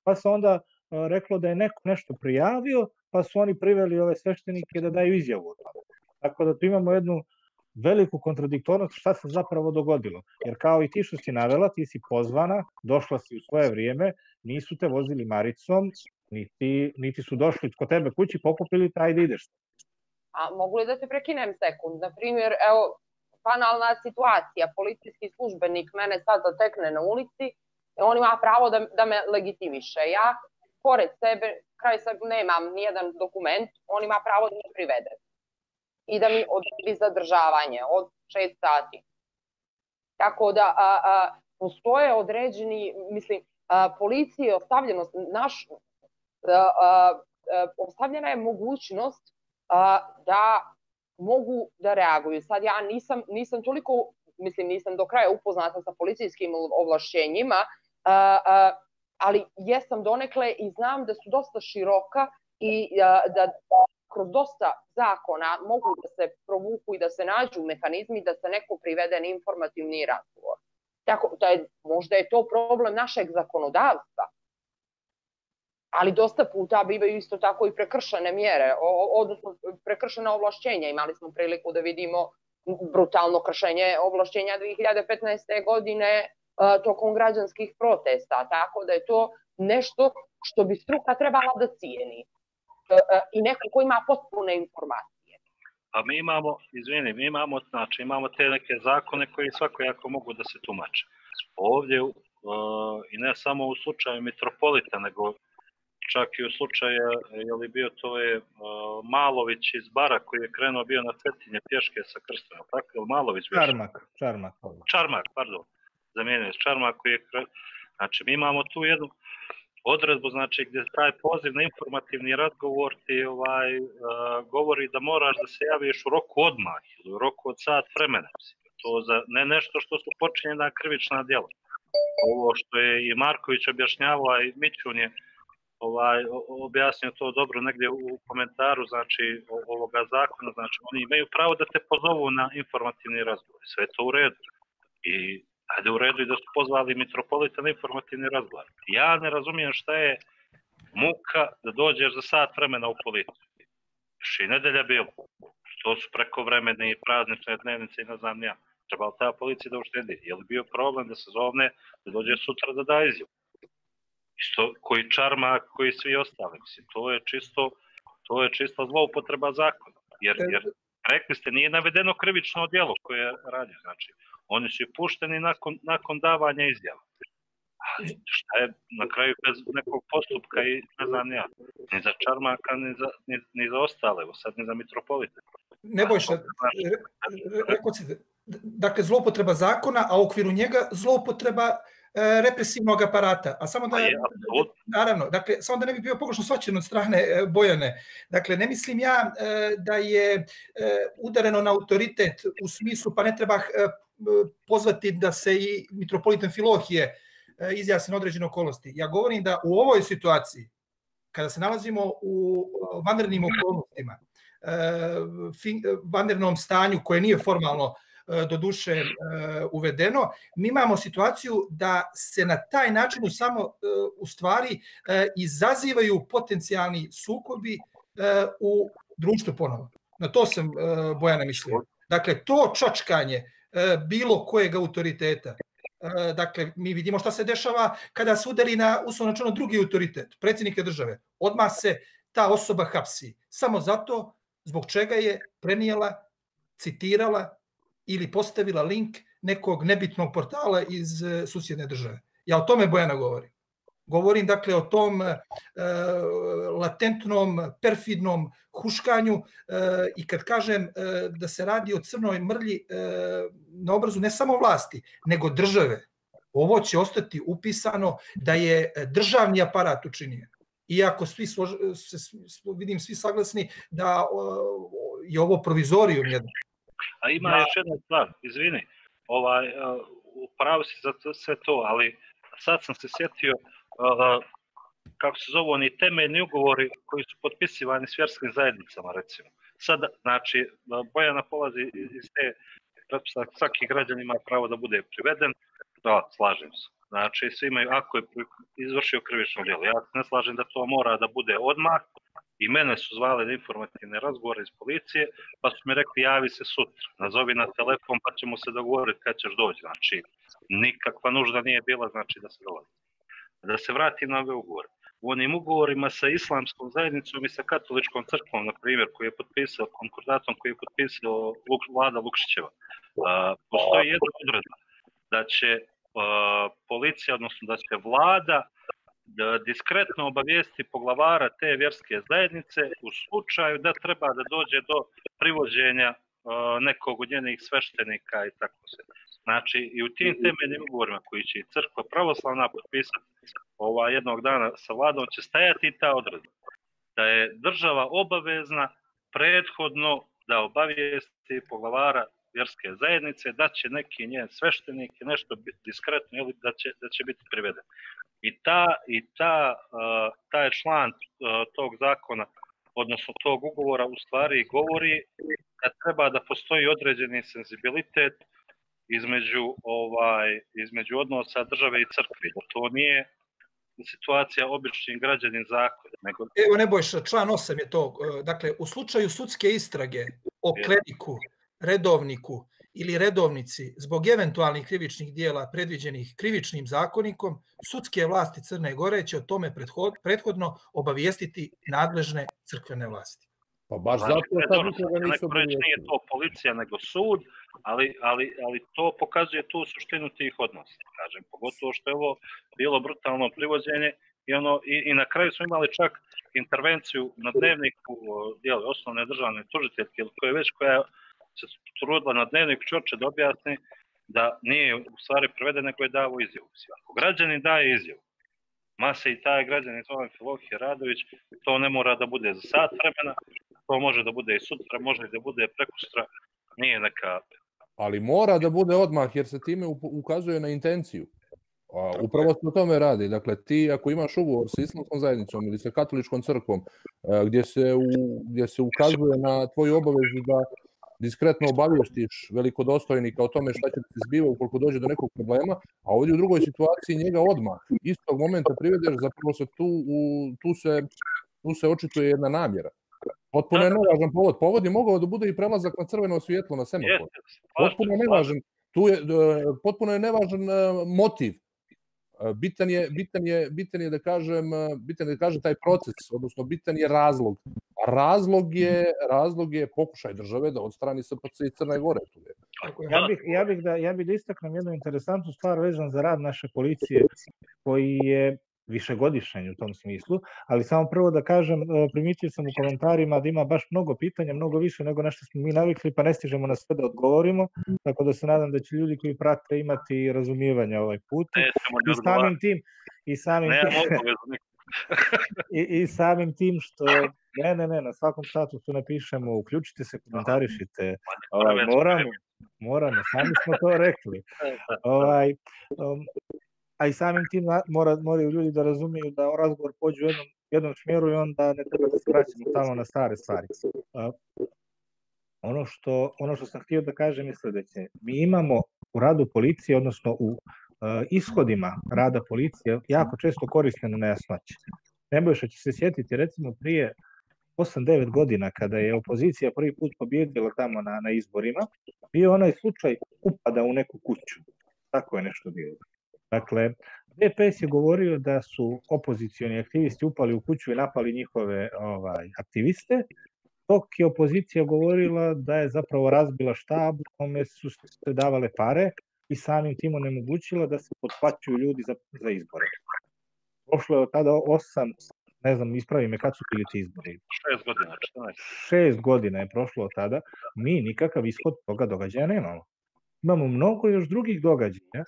Speaker 1: pa se onda reklo da je neko nešto prijavio, pa su oni priveli ove sveštenike da daju izjavu o tome. Tako da tu imamo jednu veliku kontradiktornost šta se zapravo dogodilo. Jer kao i ti što si navela, ti si pozvana, došla si u svoje vrijeme, nisu te vozili Maricom, niti, niti su došli kod tebe kući, pokupili taj da ideš.
Speaker 3: A mogu li da te prekinem sekund? Na primjer, evo, banalna situacija, policijski službenik mene sad zatekne na ulici, on ima pravo da, da me legitimiše. Ja, pored sebe, kraj sebe nemam nijedan dokument, on ima pravo da me privede i da mi odredi zadržavanje od 6 sati. Tako da a, a, postoje određeni, mislim, a, policiji je ostavljeno, naš, a, a, ostavljena je mogućnost a, da mogu da reaguju. Sad ja nisam, nisam toliko, mislim nisam do kraja upoznata sa policijskim ovlašćenjima, a, a, ali jesam donekle i znam da su dosta široka i a, da kroz dosta zakona mogu da se provuku i da se nađu mehanizmi da se neko privede na informativni razgovor. Tako da je, možda je to problem našeg zakonodavstva, ali dosta puta bivaju isto tako i prekršene mjere, odnosno prekršena ovlašćenja. Imali smo priliku da vidimo brutalno kršenje ovlašćenja 2015. godine tokom građanskih protesta, tako da je to nešto što bi struka trebala da cijeni. E, i neko ko ima potpune informacije.
Speaker 5: A mi imamo, izvini, mi imamo, znači, imamo te neke zakone koji svako jako mogu da se tumače. Ovdje, uh, i ne samo u slučaju mitropolita, nego čak i u slučaju, je li bio to je uh, Malović iz Bara koji je krenuo bio na Cetinje pješke sa krstom, tako je Malović bio?
Speaker 1: Čarmak, Čarmak.
Speaker 5: Čarmak, pardon, zamijenio Čarmak koji je krenuo, znači mi imamo tu jednu, odredbu znači gdje taj poziv na informativni razgovor ti ovaj uh, govori da moraš da se javiš u roku odmah ili u roku od sat vremena. To za ne nešto što su počinjena krivična djela. Ovo što je i Marković objašnjavao i Mićun je ovaj objasnio to dobro negdje u komentaru znači ovoga zakona znači oni imaju pravo da te pozovu na informativni razgovor sve to u redu i ajde u redu i da su pozvali mitropolita na informativni razgovor. Ja ne razumijem šta je muka da dođeš za sat vremena u policiju. Još i nedelja bilo. To su preko vremene i praznične dnevnice i ne znam ja. Treba li ta policija da uštedi? Je li bio problem da se zovne da dođe sutra da da izjavu? isto koji čarma, koji svi ostali. Mislim, to je čisto, to je čisto zloupotreba zakona. Jer, jer rekli ste, nije navedeno krivično djelo koje je radio. Znači, oni su pušteni nakon, nakon davanja izjava. Ali šta je na kraju bez nekog postupka i ne znam ja, ni za Čarmaka, ni za, ni, ni za ostale, sad ni za mitropolite.
Speaker 2: Nebojša, rekao si, dakle, zloupotreba zakona, a u okviru njega zloupotreba e, represivnog aparata. A samo da,
Speaker 5: je,
Speaker 2: naravno, dakle, samo da ne bi bio pogrešno svaćen od strane e, Bojane. Dakle, ne mislim ja e, da je e, udareno na autoritet u smislu, pa ne treba e, pozvati da se i mitropolitan Filohije e, izjasne određene okolnosti. Ja govorim da u ovoj situaciji, kada se nalazimo u vanrednim okolnostima, vanrednom stanju koje nije formalno do duše uvedeno, mi imamo situaciju da se na taj način samo u stvari izazivaju potencijalni sukobi u društvu ponovo. Na to sam Bojana mislio. Dakle, to čočkanje bilo kojeg autoriteta, dakle, mi vidimo šta se dešava kada se udari na uslovno drugi autoritet, predsjednike države. Odmah se ta osoba hapsi. Samo zato zbog čega je prenijela, citirala ili postavila link nekog nebitnog portala iz susjedne države. Ja o tome Bojana govorim. Govorim dakle o tom e, latentnom, perfidnom huškanju e, i kad kažem e, da se radi o crnoj mrlji e, na obrazu ne samo vlasti, nego države. Ovo će ostati upisano da je državni aparat učinio. Iako svi slož, se, vidim svi saglasni da je ovo provizorijum jedno.
Speaker 5: A ima da. još jedna stvar, izvini, ovaj, upravo si za sve to, ali sad sam se sjetio, uh, kako se zovu oni temeljni ugovori koji su potpisivani s vjerskim zajednicama, recimo. Sad, znači, Bojana polazi iz te pretpostavke, svaki građan ima pravo da bude priveden, da, slažem se. Znači, svi imaju, ako je izvršio krivično djelo, ja ne slažem da to mora da bude odmah, i mene su zvali na informativne razgovore iz policije, pa su mi rekli javi se sutra, nazovi na telefon pa ćemo se dogovoriti kad ćeš doći. Znači, nikakva nužda nije bila znači da se dolazi. Da se vratim na ove ugovore. U onim ugovorima sa islamskom zajednicom i sa katoličkom crkvom, na primjer, koji je potpisao, konkordatom koji je potpisao Luk, vlada Lukšićeva, a, postoji jedna odredba da će a, policija, odnosno da će vlada da diskretno obavijesti poglavara te vjerske zajednice u slučaju da treba da dođe do privođenja nekog od njenih sveštenika i tako se. Znači, i u tim temeljnim ugovorima koji će i crkva pravoslavna potpisati ova jednog dana sa vladom će stajati ta odredba. Da je država obavezna prethodno da obavijesti poglavara vjerske zajednice da će neki njen sveštenik nešto biti diskretno ili da će, da će biti priveden. I ta, i ta, uh, taj član uh, tog zakona, odnosno tog ugovora u stvari govori da treba da postoji određeni senzibilitet između ovaj između odnosa države i crkve. Da to nije situacija običnim građanin zakona. Nego...
Speaker 2: Evo Nebojša, član 8 je to. Dakle, u slučaju sudske istrage o kleriku, redovniku ili redovnici zbog eventualnih krivičnih dijela predviđenih krivičnim zakonikom, sudske vlasti Crne Gore će o tome prethodno obavijestiti nadležne crkvene vlasti.
Speaker 4: Pa baš zato
Speaker 5: sad nikoga nisu obavijestili. Nije to policija nego sud, ali, ali, ali to pokazuje tu suštinu tih odnosa, kažem, pogotovo što je ovo bilo brutalno privođenje i, ono, i, i na kraju smo imali čak intervenciju na dnevniku dijeli, osnovne državne tužiteljke ili koje već koja se trudila na dnevnik čoče da objasni da nije u stvari preveden, nego je davo izjavu. Ako građanin daje izjavu, Mase i taj građanin zove Filohije Radović, to ne mora da bude za sat vremena, to može da bude i sutra, može da bude prekustra, nije neka...
Speaker 4: Ali mora da bude odmah, jer se time ukazuje na intenciju. A, upravo se o tome radi. Dakle, ti ako imaš ugovor sa islamskom zajednicom ili sa katoličkom crkvom, gdje se, u, gdje se ukazuje na tvoju obavezu da diskretno obavijestiš velikodostojnika o tome šta će se zbiva ukoliko dođe do nekog problema, a ovdje u drugoj situaciji njega odmah, istog momenta privedeš, zapravo se tu, u, tu, se, tu se očituje jedna namjera. Potpuno je nevažan povod. Povod je mogao da bude i prelazak na crveno svjetlo na semafor. Potpuno je nevažan. Tu je, potpuno je nevažan motiv. Bitan je, bitan je, bitan je da kažem, bitan je da kažem taj proces, odnosno bitan je razlog. Razlog je, razlog je pokušaj države da odstrani SPC i Crne Gore. Tu je.
Speaker 1: Ja bih, ja bih da, ja bih da istaknem jednu interesantnu stvar vezan za rad naše policije, koji je višegodišnji u tom smislu, ali samo prvo da kažem, primitio sam u komentarima da ima baš mnogo pitanja, mnogo više nego na što smo mi navikli, pa ne stižemo na sve da odgovorimo, tako da se nadam da će ljudi koji prate imati razumijevanja ovaj put.
Speaker 5: Ne,
Speaker 1: I samim tim, i samim
Speaker 5: Ne,
Speaker 1: tim, *laughs* i, i samim tim što ne, ne, ne, na svakom statusu napišemo, uključite se, komentarišite, ovaj, moramo, moramo, sami smo to rekli. *laughs* Ovaj, um, a i samim tim mora, moraju ljudi da razumiju da razgovor pođe u jednom, jednom smjeru i onda ne treba da se vraćamo stalno na stare stvari. A, ono što, ono što sam htio da kažem je sledeće. Mi imamo u radu policije, odnosno u uh, ishodima rada policije, jako često koristene nejasnoće. Nebojša će se sjetiti, recimo, prije 8-9 godina, kada je opozicija prvi put pobjedila tamo na, na izborima, bio onaj slučaj upada u neku kuću. Tako je nešto bilo. Dakle, DPS je govorio da su opozicioni aktivisti upali u kuću i napali njihove ovaj aktiviste, dok je opozicija govorila da je zapravo razbila štab kome su se davale pare i samim tim onemogućila da se potplaćuju ljudi za, za izbore. Prošlo je od tada osam, ne znam, ispravi me kad su bili ti izbori.
Speaker 5: Šest godina, 14.
Speaker 1: Šest godina je prošlo od tada, mi nikakav ishod toga događaja nemamo. Imamo mnogo još drugih događaja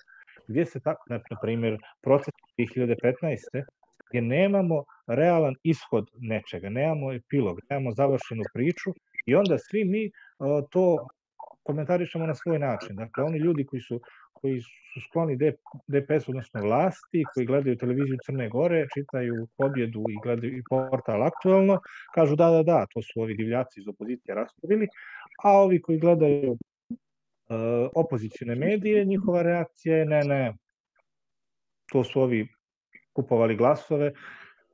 Speaker 1: gdje se tako, na primjer, proces 2015. gdje nemamo realan ishod nečega, nemamo epilog, nemamo završenu priču i onda svi mi o, to komentarišemo na svoj način. Dakle, oni ljudi koji su koji su skloni DPS, odnosno vlasti, koji gledaju televiziju Crne Gore, čitaju pobjedu i gledaju i portal aktuelno, kažu da, da, da, to su ovi divljaci iz opozicije raspravili, a ovi koji gledaju uh, opozicione medije, njihova reakcija je ne, ne, to su ovi kupovali glasove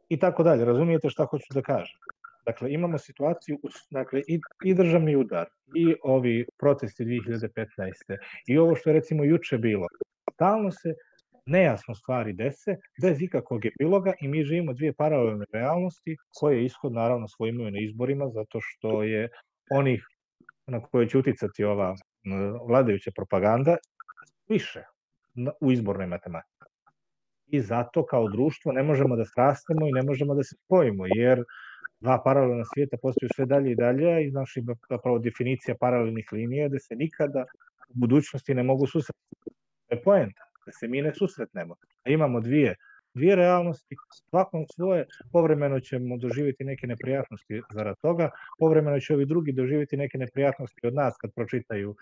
Speaker 1: i tako dalje. Razumijete šta hoću da kažem? Dakle, imamo situaciju, dakle, i, i državni udar, i ovi protesti 2015. i ovo što je recimo juče bilo. Stalno se nejasno stvari dese, bez ikakvog epiloga i mi živimo dvije paralelne realnosti koje ishod naravno svoj imaju na izborima zato što je onih na koje će uticati ova vladajuća propaganda više u izbornoj matematici. I zato kao društvo ne možemo da srastemo i ne možemo da se spojimo, jer dva paralelna svijeta postaju sve dalje i dalje i znači zapravo definicija paralelnih linija da se nikada u budućnosti ne mogu susretati. To je poenta, da se mi ne susretnemo. A imamo dvije, dvije realnosti, svakom svoje, povremeno ćemo doživjeti neke neprijatnosti zarad toga, povremeno će ovi drugi doživjeti neke neprijatnosti od nas kad pročitaju uh,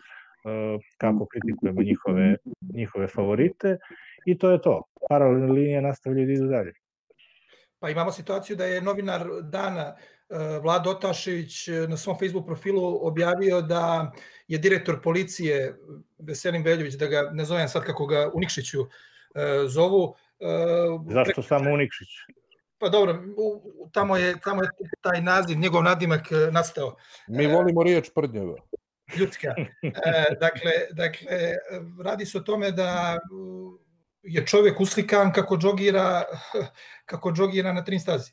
Speaker 1: kako kritikujemo njihove, njihove favorite i to je to. Paralelne linije nastavljaju da idu dalje.
Speaker 2: Pa imamo situaciju da je novinar dana e, Vlado Otašević e, na svom Facebook profilu objavio da je direktor policije Veselin Veljović, da ga ne zovem sad kako ga u Nikšiću zovu. E,
Speaker 1: Zašto samo Unikšić?
Speaker 2: Pa dobro, u, tamo je tamo je taj naziv, njegov nadimak e, nastao.
Speaker 4: Mi volimo riječ prdnjeva.
Speaker 2: ljudska. E, dakle, dakle, radi se o tome da je čovjek uslikan kako džogira, *laughs* kako džogira na trin stazi.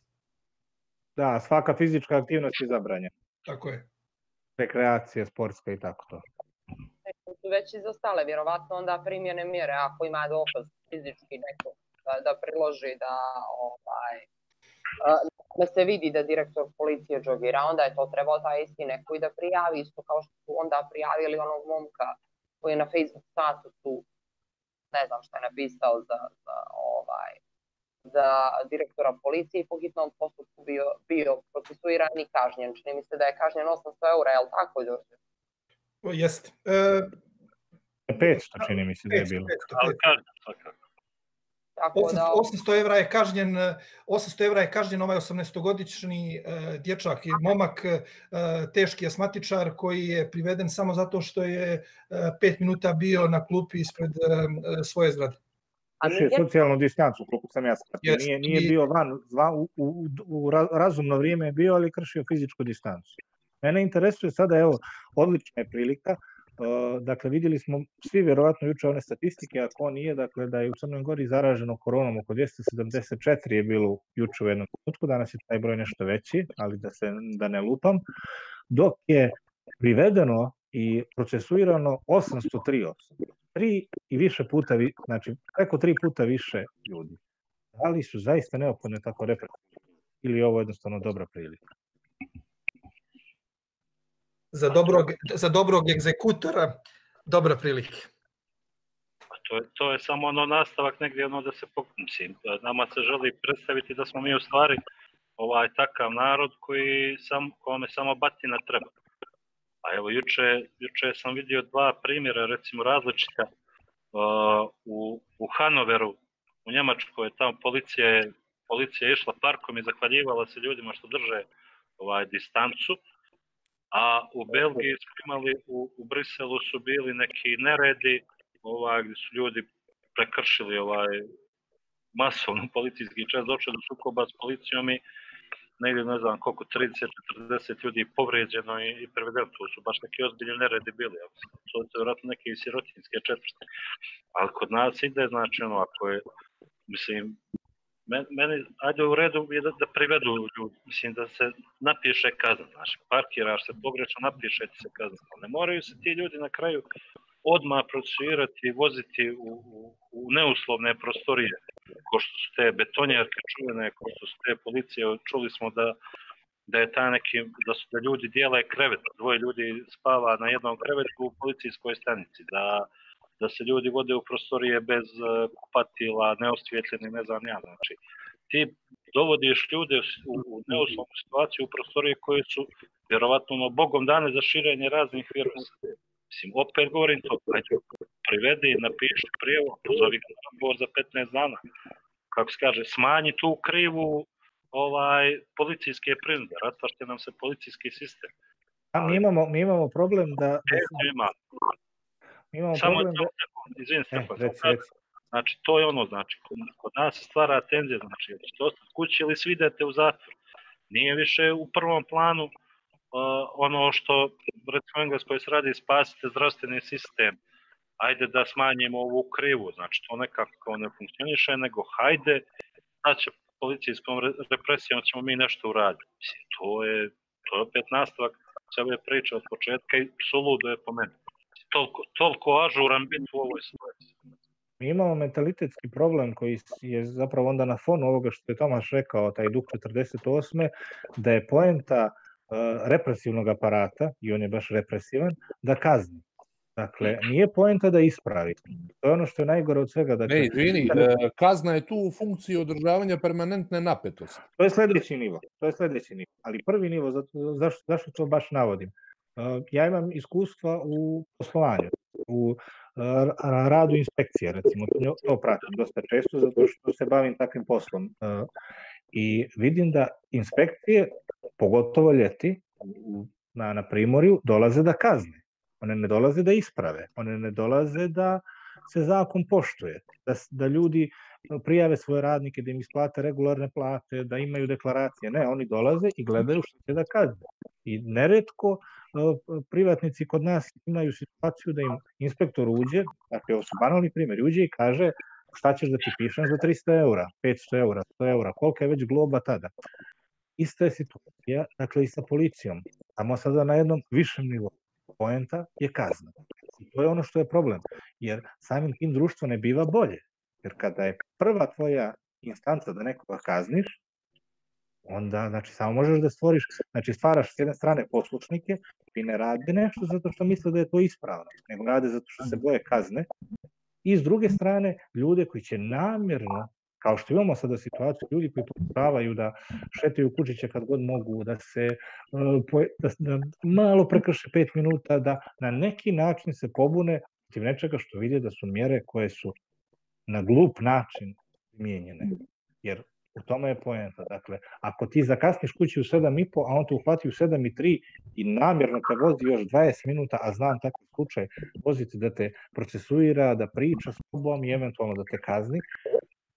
Speaker 1: Da, svaka fizička aktivnost je zabranjena.
Speaker 2: Tako je.
Speaker 1: Rekreacija, sportska i tako to.
Speaker 3: su već izostale, vjerovatno onda primjene mjere ako ima dokaz fizički neko da, da priloži da ovaj da se vidi da direktor policije džogira, onda je to trebao taj isti neko i da prijavi isto kao što su onda prijavili onog momka koji je na Facebook statusu ne znam šta je napisao za, za ovaj za direktora policije i po hitnom postupku bio, bio procesuiran i kažnjen. Čini mi se da je kažnjen 800 eura, je li tako, Đorđe?
Speaker 2: Jeste. E,
Speaker 1: 500 čini mi se da je
Speaker 2: 500,
Speaker 1: bilo.
Speaker 2: 500,
Speaker 5: Ali kažem, svakako.
Speaker 3: Tako
Speaker 2: 800,
Speaker 3: da,
Speaker 2: 800 evra je kažnjen 800 evra je kažnjen ovaj 18-godišnji e, dječak i momak e, teški asmatičar koji je priveden samo zato što je 5 minuta bio na klupi ispred e, svoje zgrade.
Speaker 3: a
Speaker 1: je socijalnu distancu, koliko sam ja shvatio. Nije, nije
Speaker 2: I-
Speaker 1: bio van, van u, u, u ra- razumno vrijeme je bio, ali kršio fizičku distancu. Mene interesuje sada, evo, odlična je prilika, dakle, vidjeli smo svi vjerovatno juče one statistike, ako nije, dakle, da je u Crnoj Gori zaraženo koronom oko 274 je bilo juče u jednom trenutku, danas je taj broj nešto veći, ali da se da ne lupam, dok je privedeno i procesuirano 803 osobe. Tri i više puta, znači preko tri puta više ljudi. Da li su zaista neophodne tako represivne ili je ovo jednostavno dobra prilika?
Speaker 2: Za dobrog, za dobrog egzekutora dobra prilika.
Speaker 5: To je, to je samo ono nastavak negdje ono da se mislim, nama se želi predstaviti da smo mi u stvari ovaj takav narod koji sam, kome samo batina treba. A evo, juče, juče sam vidio dva primjera, recimo različita, uh, u, u Hanoveru, u Njemačkoj, tamo policija je, policija je išla parkom i zahvaljivala se ljudima što drže ovaj distancu, a u Belgiji smo imali, u, u Briselu su bili neki neredi, ovaj, gdje su ljudi prekršili ovaj masovno policijski čas, došli do sukoba s policijom i negdje ne znam koliko, 30-40 ljudi povređeno i, i prevedeno, to su baš neki ozbiljni neredi bili, to su vjerojatno neke sirotinske četvrste, ali kod nas ide, znači ono, ako je, mislim, meni, ajde u redu je da, da privedu ljudi, mislim da se napiše kazna, znači parkiraš se pogrešno, napiše ti se kazna, ne moraju se ti ljudi na kraju odmah procesuirati, voziti u, u, u neuslovne prostorije, ko što su te betonjerke čuvene, ko što su te policije, čuli smo da da je ta neki, da su da ljudi dijele krevet, dvoje ljudi spava na jednom krevetu u policijskoj stanici, da, da se ljudi vode u prostorije bez e, kupatila, neosvjetljeni, ne znam ja, znači ti dovodiš ljude u, u neuslovnu situaciju u prostorije koje su vjerovatno bogom dane za širenje raznih virusa. Mislim, opet govorim to, ajde, privedi, napiši prijevo, pozovi ga na za 15 dana. Kako se kaže, smanji tu krivu ovaj, policijske prinude, ratvašte nam se policijski sistem.
Speaker 1: A mi imamo, mi imamo problem da... da
Speaker 5: e, ima.
Speaker 1: Mi imamo
Speaker 5: Samo
Speaker 1: problem da...
Speaker 5: Izvim,
Speaker 1: e, reci, reci.
Speaker 5: Znači, to je ono, znači, kod, nas se stvara tenzija, znači, ćete ostati kući ili svi idete u zatvor. Nije više u prvom planu uh, ono što recimo Engleskoj se radi spasite zdravstveni sistem, ajde da smanjimo ovu krivu, znači to nekako ne funkcioniše, nego hajde, znači policijskom represijom ćemo mi nešto uraditi. Mislim, to je, to je opet nastavak cele priče od početka i suludo je po meni. Toliko, toliko ažuran biti u ovoj situaciji.
Speaker 1: Mi imamo mentalitetski problem koji je zapravo onda na fonu ovoga što je Tomaš rekao, taj duh 48. da je poenta represivnog aparata, i on je baš represivan, da kazni. Dakle, nije poenta da ispravi. To je ono što je najgore od svega. Dakle,
Speaker 4: ne, izvini, da... kazna je tu u funkciji održavanja permanentne napetosti.
Speaker 1: To je sledeći nivo. To je sledeći nivo. Ali prvi nivo, zašto, zašto to baš navodim? Ja imam iskustva u poslovanju, u radu inspekcije, recimo, to pratim dosta često, zato što se bavim takvim poslom. I vidim da inspekcije pogotovo ljeti, na, na primorju, dolaze da kazne. One ne dolaze da isprave, one ne dolaze da se zakon poštuje, da, da ljudi prijave svoje radnike, da im isplate regularne plate, da imaju deklaracije. Ne, oni dolaze i gledaju što će da kazne. I neretko privatnici kod nas imaju situaciju da im inspektor uđe, dakle ovo su banalni primjer, uđe i kaže šta ćeš da ti pišem za 300 eura, 500 eura, 100 eura, kolika je već globa tada ista je situacija, dakle i sa policijom, samo sada na jednom višem nivou. Poenta je kazna. I to je ono što je problem, jer samim tim društvo ne biva bolje. Jer kada je prva tvoja instanca da nekoga kazniš, onda znači samo možeš da stvoriš, znači stvaraš s jedne strane poslušnike i ne rade nešto zato što misle da je to ispravno, nego rade zato što se boje kazne i s druge strane ljude koji će namjerno kao što imamo sada situaciju ljudi koji pokušavaju da šetaju kučiće kad god mogu, da se da, da malo prekrše pet minuta, da na neki način se pobune protiv nečega što vide da su mjere koje su na glup način mijenjene. Jer u tome je poenta. Dakle, ako ti zakasniš kući u 7.30, a on te uhvati u 7.3 i namjerno te vozi još 20 minuta, a znam takav slučaj, voziti da te procesuira, da priča s tobom i eventualno da te kazni,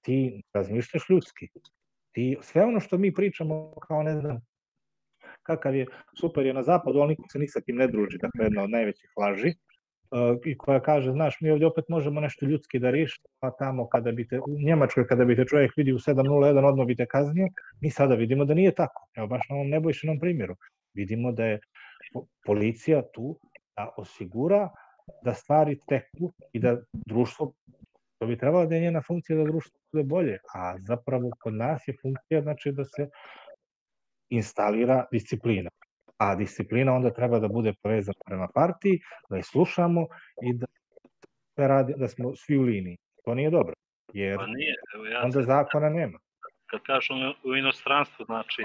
Speaker 1: ti razmišljaš ljudski. Ti, sve ono što mi pričamo kao ne znam kakav je, super je na zapadu, ali niko se ni sa kim ne druži, dakle jedna od najvećih laži, i koja kaže, znaš, mi ovdje opet možemo nešto ljudski da rišimo, a tamo kada bi te, u Njemačkoj kada bi te čovjek vidi u 7.01 odmah bi te kaznio, mi sada vidimo da nije tako. Evo baš na ovom nebojšenom primjeru. Vidimo da je policija tu da osigura da stvari teku i da društvo, to bi trebalo da je njena funkcija da društvo bude bolje, a zapravo kod nas je funkcija znači da se instalira disciplina. A disciplina onda treba da bude povezana prema partiji, da je slušamo i da, radi, da smo svi u liniji. To nije dobro, jer
Speaker 5: Pa nije, evo ja
Speaker 1: onda zakona nema.
Speaker 5: kad kažeš ono u inostranstvu, znači,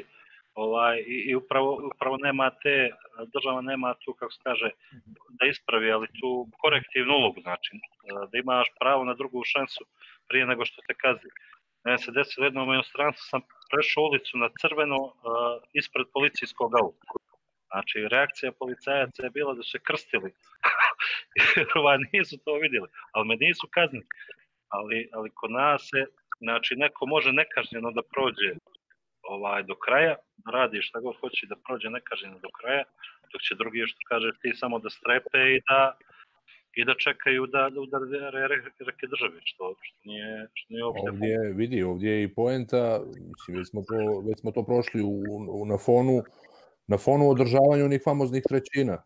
Speaker 5: ovaj, i, i upravo, upravo nema te, država nema tu, kako se kaže, da ispravi, ali tu korektivnu ulogu, znači, da imaš pravo na drugu šansu prije nego što te kazni. Mene se desilo jednom u inostranstvu, sam prešao ulicu na crveno uh, ispred policijskog auta. Znači, reakcija policajaca je bila da su se krstili, *laughs* jer ovaj, nisu to vidjeli, ali me nisu kaznili. Ali, ali kod nas se, znači, neko može nekažnjeno da prođe ovaj, do kraja, da radi šta god hoće da prođe nekažnjeno do kraja, dok će drugi, što kaže, ti samo da strepe i da i da čekaju da, da udare reke države, što, što nije, što nije uopšte
Speaker 4: Ovdje, je, vidi, ovdje je i poenta, mislim, već smo to, već smo to prošli u, u, na fonu na fonu održavanja onih famoznih trećina.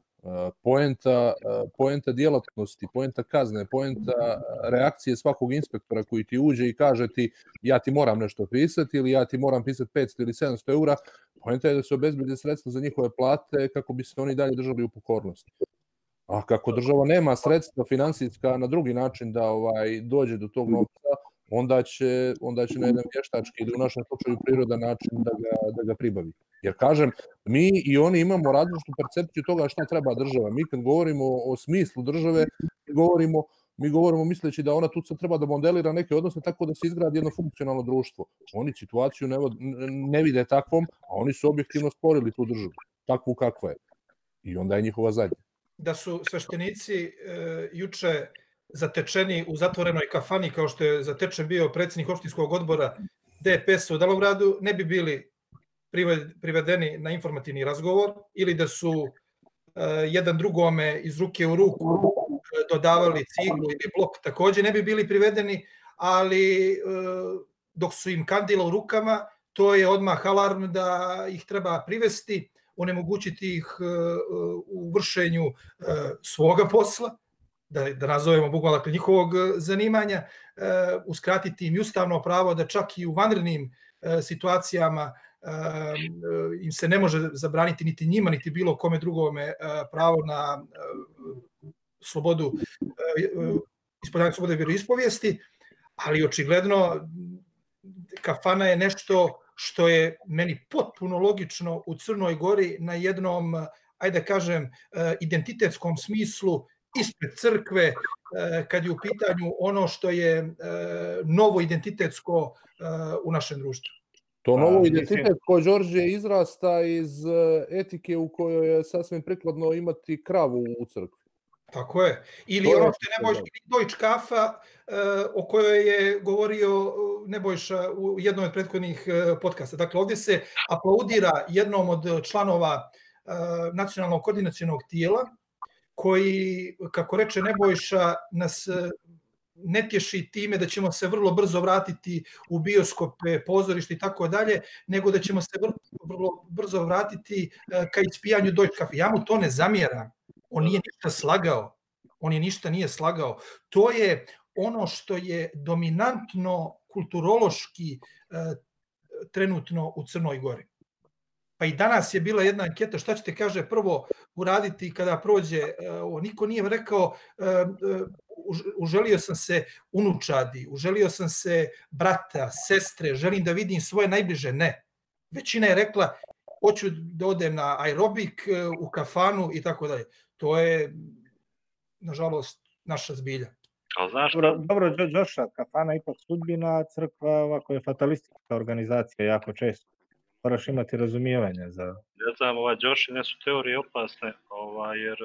Speaker 4: Poenta, poenta djelatnosti, poenta kazne, poenta reakcije svakog inspektora koji ti uđe i kaže ti ja ti moram nešto pisati ili ja ti moram pisati 500 ili 700 eura, poenta je da se obezbede sredstva za njihove plate kako bi se oni dalje držali u pokornosti. A kako država nema sredstva finansijska na drugi način da ovaj dođe do tog novca, onda će, onda će na jedan vještački ili u našem slučaju prirodan način da ga, da ga pribavi. Jer kažem, mi i oni imamo različitu percepciju toga šta treba država. Mi kad govorimo o smislu države, govorimo mi govorimo misleći da ona tu sad treba da modelira neke odnose tako da se izgradi jedno funkcionalno društvo. Oni situaciju ne, ne vide takvom, a oni su objektivno sporili tu državu, takvu kakva je. I onda je njihova zadnja.
Speaker 2: Da su sveštenici e, juče zatečeni u zatvorenoj kafani kao što je zatečen bio predsjednik opštinskog odbora DPS u Dalogradu, ne bi bili privedeni na informativni razgovor ili da su uh, jedan drugome iz ruke u ruku dodavali ciglu ili blok, takođe ne bi bili privedeni, ali uh, dok su im kandila u rukama, to je odmah alarm da ih treba privesti, onemogućiti ih u vršenju svoga posla, da, da nazovemo bukvalno njihovog zanimanja, uskratiti im ustavno pravo da čak i u vanrednim situacijama im se ne može zabraniti niti njima, niti bilo kome drugome eh, pravo na eh, slobodu ispoljanja slobode vjeroispovijesti, ali očigledno kafana je nešto što je meni potpuno logično u Crnoj Gori na jednom, ajde da kažem, identitetskom smislu ispred crkve, kad je u pitanju ono što je novo identitetsko u našem društvu.
Speaker 4: To novo A, identitet ko Đorđe izrasta iz e, etike u kojoj je sasvim prikladno imati kravu u crkvi.
Speaker 2: Tako je. Ili ono što je Nebojša, Deutsch Kafa, o kojoj je govorio Nebojša u jednom od prethodnih e, podcasta. Dakle, ovdje se aplaudira jednom od članova e, nacionalnog koordinacijonog tijela, koji, kako reče Nebojša, nas ne tješi time da ćemo se vrlo brzo vratiti u bioskope, pozorište i tako dalje, nego da ćemo se vrlo, vrlo brzo vratiti e, ka ispijanju Kafe. Ja mu to ne zamjeram. On nije ništa slagao. On je ništa nije slagao. To je ono što je dominantno kulturološki e, trenutno u Crnoj Gori. Pa i danas je bila jedna anketa, šta ćete, kaže, prvo uraditi kada prođe, e, ovo, niko nije rekao, uželio sam se unučadi, uželio sam se brata, sestre, želim da vidim svoje najbliže, ne. Većina je rekla, hoću da odem na aerobik, e, u kafanu i tako dalje. To je, nažalost, naša zbilja.
Speaker 5: Znaš
Speaker 1: Dobro, dobro Đoša, kafana je ipak sudbina, crkva ovako je fatalistička organizacija jako često. Moraš imati razumijevanje za...
Speaker 5: Ne znam, ovaj, Đošine su teorije opasne, ovaj, jer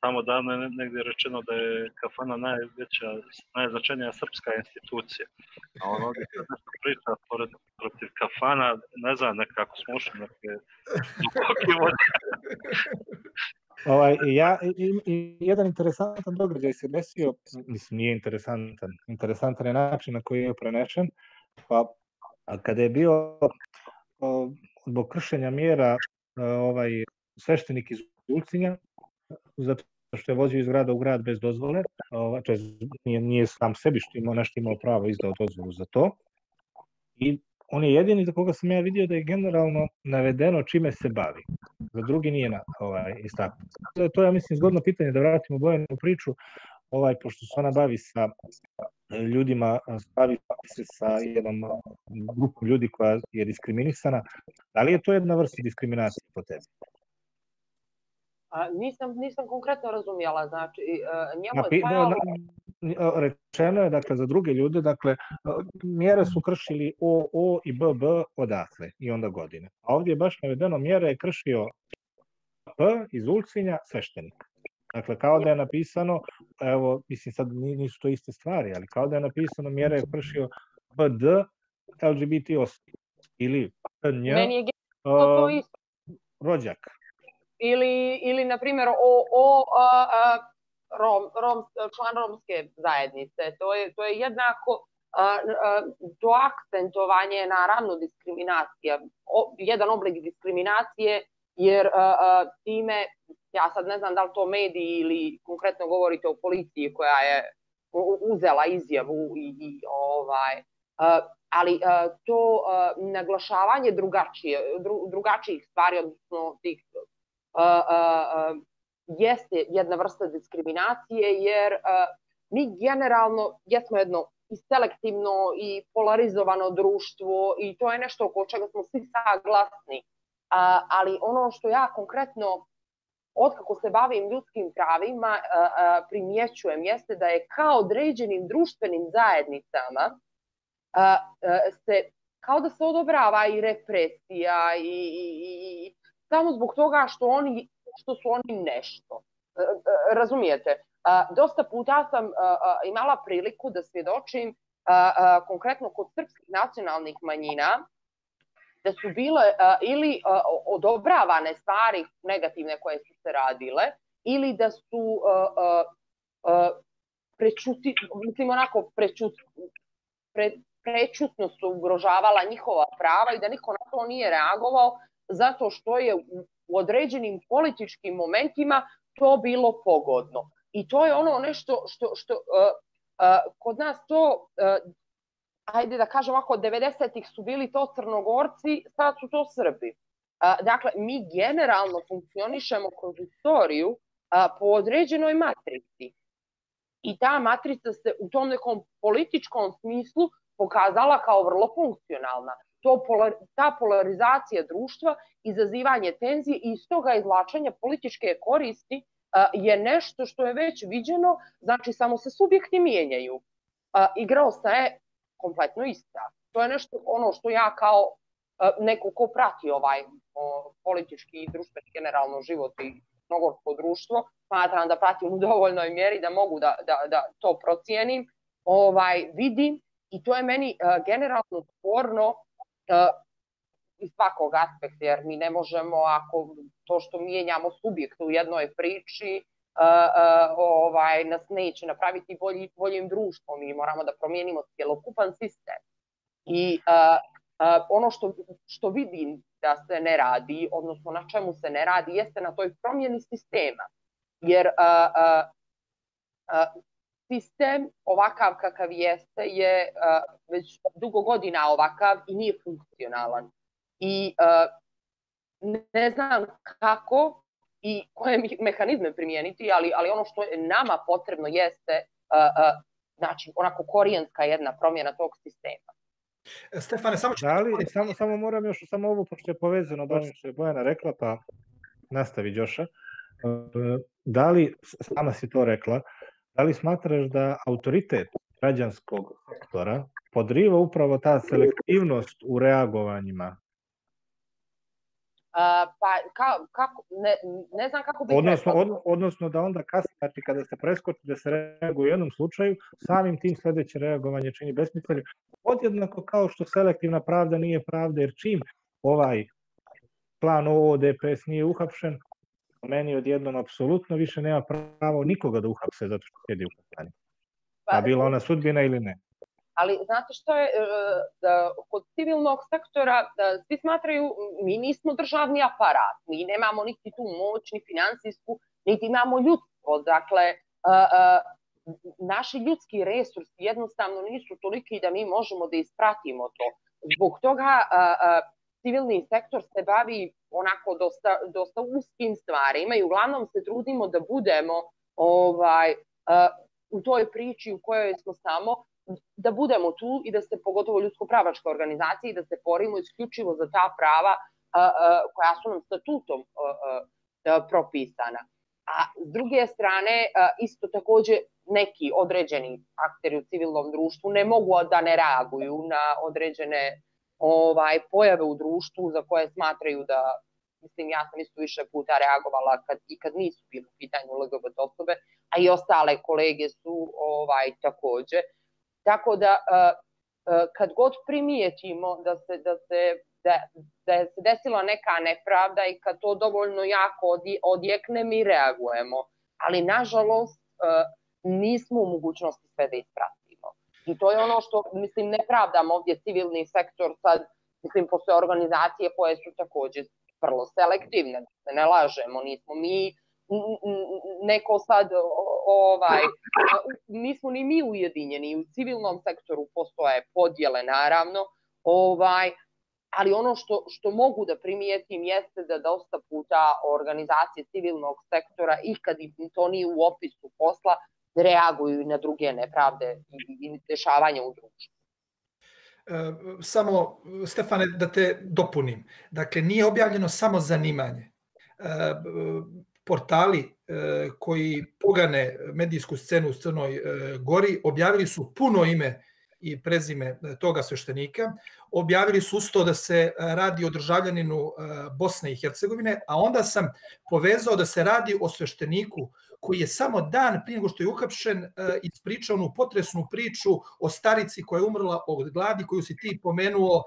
Speaker 5: tamo davno je negdje rečeno da je kafana najveća, najznačajnija srpska institucija. A on ovdje nešto priča pored, protiv kafana, ne znam, nekako smo ušli neke. *laughs*
Speaker 1: Ovaj, ja, i, i, jedan interesantan događaj se desio, mislim nije interesantan, interesantan je način na koji je prenešen, pa a kada je bio zbog kršenja mjera ovaj sveštenik iz Ulcinja, zato što je vozio iz grada u grad bez dozvole, ovaj, nije, nije sam sebi što imao nešto imao pravo izdao dozvolu za to. I on je jedini za koga sam ja vidio da je generalno navedeno čime se bavi. Za drugi nije na, ovaj, istaknut. To je, ja mislim, zgodno pitanje da vratimo Bojanu priču, ovaj, pošto se ona bavi sa ljudima, bavi se sa jednom grupom ljudi koja je diskriminisana. Da li je to jedna vrsta diskriminacije po tebi?
Speaker 3: A, nisam, nisam konkretno razumjela, znači uh, njemu je trajalo...
Speaker 1: Rečeno je, dakle, za druge ljude, dakle, mjere su kršili O, O i BB odatle i onda godine. A ovdje je baš navedeno, mjere je kršio P iz Ulcinja sveštenik. Dakle, kao da je napisano, evo, mislim sad nisu to iste stvari, ali kao da je napisano mjere je kršio BD LGBT osoba. Ili
Speaker 3: PNJ, je to isto.
Speaker 1: rođak
Speaker 3: ili, ili na primjer, o, o a, a, rom, rom, član romske zajednice. To je, to je jednako to akcentovanje naravno diskriminacija, jedan oblik diskriminacije, jer time, ja sad ne znam da li to mediji ili konkretno govorite o policiji koja je uzela izjavu i, i ovaj, a, ali a, to a, naglašavanje drugačije, dru, drugačijih stvari, odnosno tih jeste jedna vrsta diskriminacije jer mi generalno jesmo jedno i selektivno i polarizovano društvo i to je nešto oko čega smo svi saglasni. ali ono što ja konkretno otkako se bavim ljudskim pravima primjećujem jeste da je kao određenim društvenim zajednicama se kao da se odobrava i represija i, i, i samo zbog toga što oni što su oni nešto. E, e, razumijete? Dosta puta sam imala priliku da svjedočim konkretno kod srpskih nacionalnih manjina da su bile ili odobravane stvari negativne koje su se radile ili da su prečuti, mislim onako prečut, pre, prečutno su ugrožavala njihova prava i da niko na to nije reagovao zato što je u određenim političkim momentima to bilo pogodno. I to je ono nešto što, što uh, uh, kod nas to, uh, ajde da kažem ovako, 90-ih su bili to crnogorci, sad su to Srbi. Uh, dakle, mi generalno funkcionišemo kroz istoriju uh, po određenoj matrici. I ta matrica se u tom nekom političkom smislu pokazala kao vrlo funkcionalna to polar, ta polarizacija društva, izazivanje tenzije i iz toga izlačenja političke koristi je nešto što je već viđeno, znači samo se subjekti mijenjaju. Igrao se kompletno ista. To je nešto ono što ja kao neko ko prati ovaj politički i društveni generalno život i mnogorsko društvo, smatram da pratim u dovoljnoj mjeri da mogu da, da, da to procijenim, ovaj, vidim i to je meni generalno sporno iz svakog aspekta, jer mi ne možemo, ako to što mijenjamo subjekt u jednoj priči, uh, uh, ovaj, nas neće napraviti bolji, boljim društvom, mi moramo da promijenimo cjelokupan sistem. I uh, uh, ono što, što vidim da se ne radi, odnosno na čemu se ne radi, jeste na toj promjeni sistema. Jer uh, uh, uh, sistem ovakav kakav jeste je uh, već dugo godina ovakav i nije funkcionalan. I uh, ne znam kako i koje mehanizme primijeniti, ali, ali ono što je nama potrebno jeste uh, uh, znači onako korijenska jedna promjena tog sistema.
Speaker 2: Stefane, samo ću...
Speaker 1: Da li, samo, samo moram još samo ovo, pošto je povezano baš što je Bojana rekla, pa nastavi Đoša. Da li, sama si to rekla, da li smatraš da autoritet građanskog sektora podriva upravo ta selektivnost u reagovanjima?
Speaker 3: Pa ka, kako, ne, ne znam kako bi
Speaker 1: odnosno, od, odnosno da onda kasnije, znači kada se preskoči da se reaguje u jednom slučaju, samim tim sledeće reagovanje čini besmisleno. Odjednako kao što selektivna pravda nije pravda, jer čim ovaj plan OODPS nije uhapšen, meni odjednom apsolutno više nema pravo nikoga da uhapse zato što sjedi u kafani. Pa bila ona sudbina ili ne.
Speaker 3: Ali znate što je, da, kod civilnog sektora da svi smatraju, mi nismo državni aparat, mi nemamo niti tu moć, ni finansijsku, niti imamo ljudstvo. Dakle, naši ljudski resursi jednostavno nisu toliki da mi možemo da ispratimo to. Zbog toga civilni sektor se bavi onako dosta, dosta uskim stvarima i uglavnom se trudimo da budemo ovaj, u toj priči u kojoj smo samo, da budemo tu i da se, pogotovo ljudsko-pravačka organizacija, i da se porimo isključivo za ta prava koja su nam statutom propisana. A s druge strane, isto takođe neki određeni akteri u civilnom društvu ne mogu da ne reaguju na određene ovaj pojave u društvu za koje smatraju da mislim ja sam isto više puta reagovala kad i kad nisu bili u pitanju LGBT osobe, a i ostale kolege su ovaj takođe. Tako da kad god primijetimo da se da se da, da se desila neka nepravda i kad to dovoljno jako odjekne mi reagujemo. Ali nažalost nismo u mogućnosti sve da ispratimo. I to je ono što, mislim, ne pravdam ovdje civilni sektor sad, mislim, postoje organizacije koje su takođe vrlo selektivne, da se ne lažemo, nismo mi neko sad ovaj nismo ni mi ujedinjeni u civilnom sektoru postoje podjele naravno ovaj ali ono što što mogu da primijetim jeste da dosta puta organizacije civilnog sektora i kad im to nije u opisu posla reaguju na druge nepravde i dešavanja u društvu.
Speaker 2: E, samo, Stefane, da te dopunim. Dakle, nije objavljeno samo zanimanje. E, portali e, koji pogane medijsku scenu u Crnoj Gori objavili su puno ime i prezime toga sveštenika. Objavili su usto da se radi o državljaninu Bosne i Hercegovine, a onda sam povezao da se radi o svešteniku koji je samo dan prije nego što je uhapšen ispričao onu potresnu priču o starici koja je umrla od gladi koju si ti pomenuo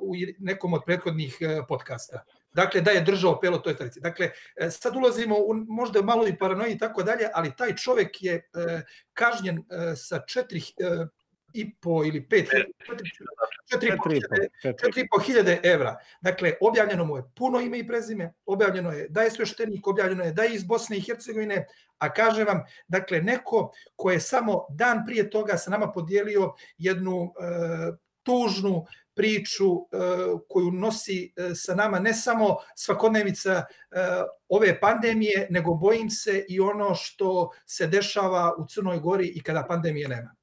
Speaker 2: u nekom od prethodnih podcasta. Dakle, da je držao pelo toj starici. Dakle, sad ulazimo u možda malo i paranoji i tako dalje, ali taj čovek je kažnjen sa četiri i po ili pet, četiri i po hiljade evra. Dakle, objavljeno mu je puno ime i prezime, objavljeno je da je sveštenik, objavljeno je da je iz Bosne i Hercegovine, a kažem vam, dakle, neko ko je samo dan prije toga sa nama podijelio jednu e, tužnu priču e, koju nosi e, sa nama ne samo svakodnevica e, ove pandemije, nego bojim se i ono što se dešava u Crnoj Gori i kada pandemije nema.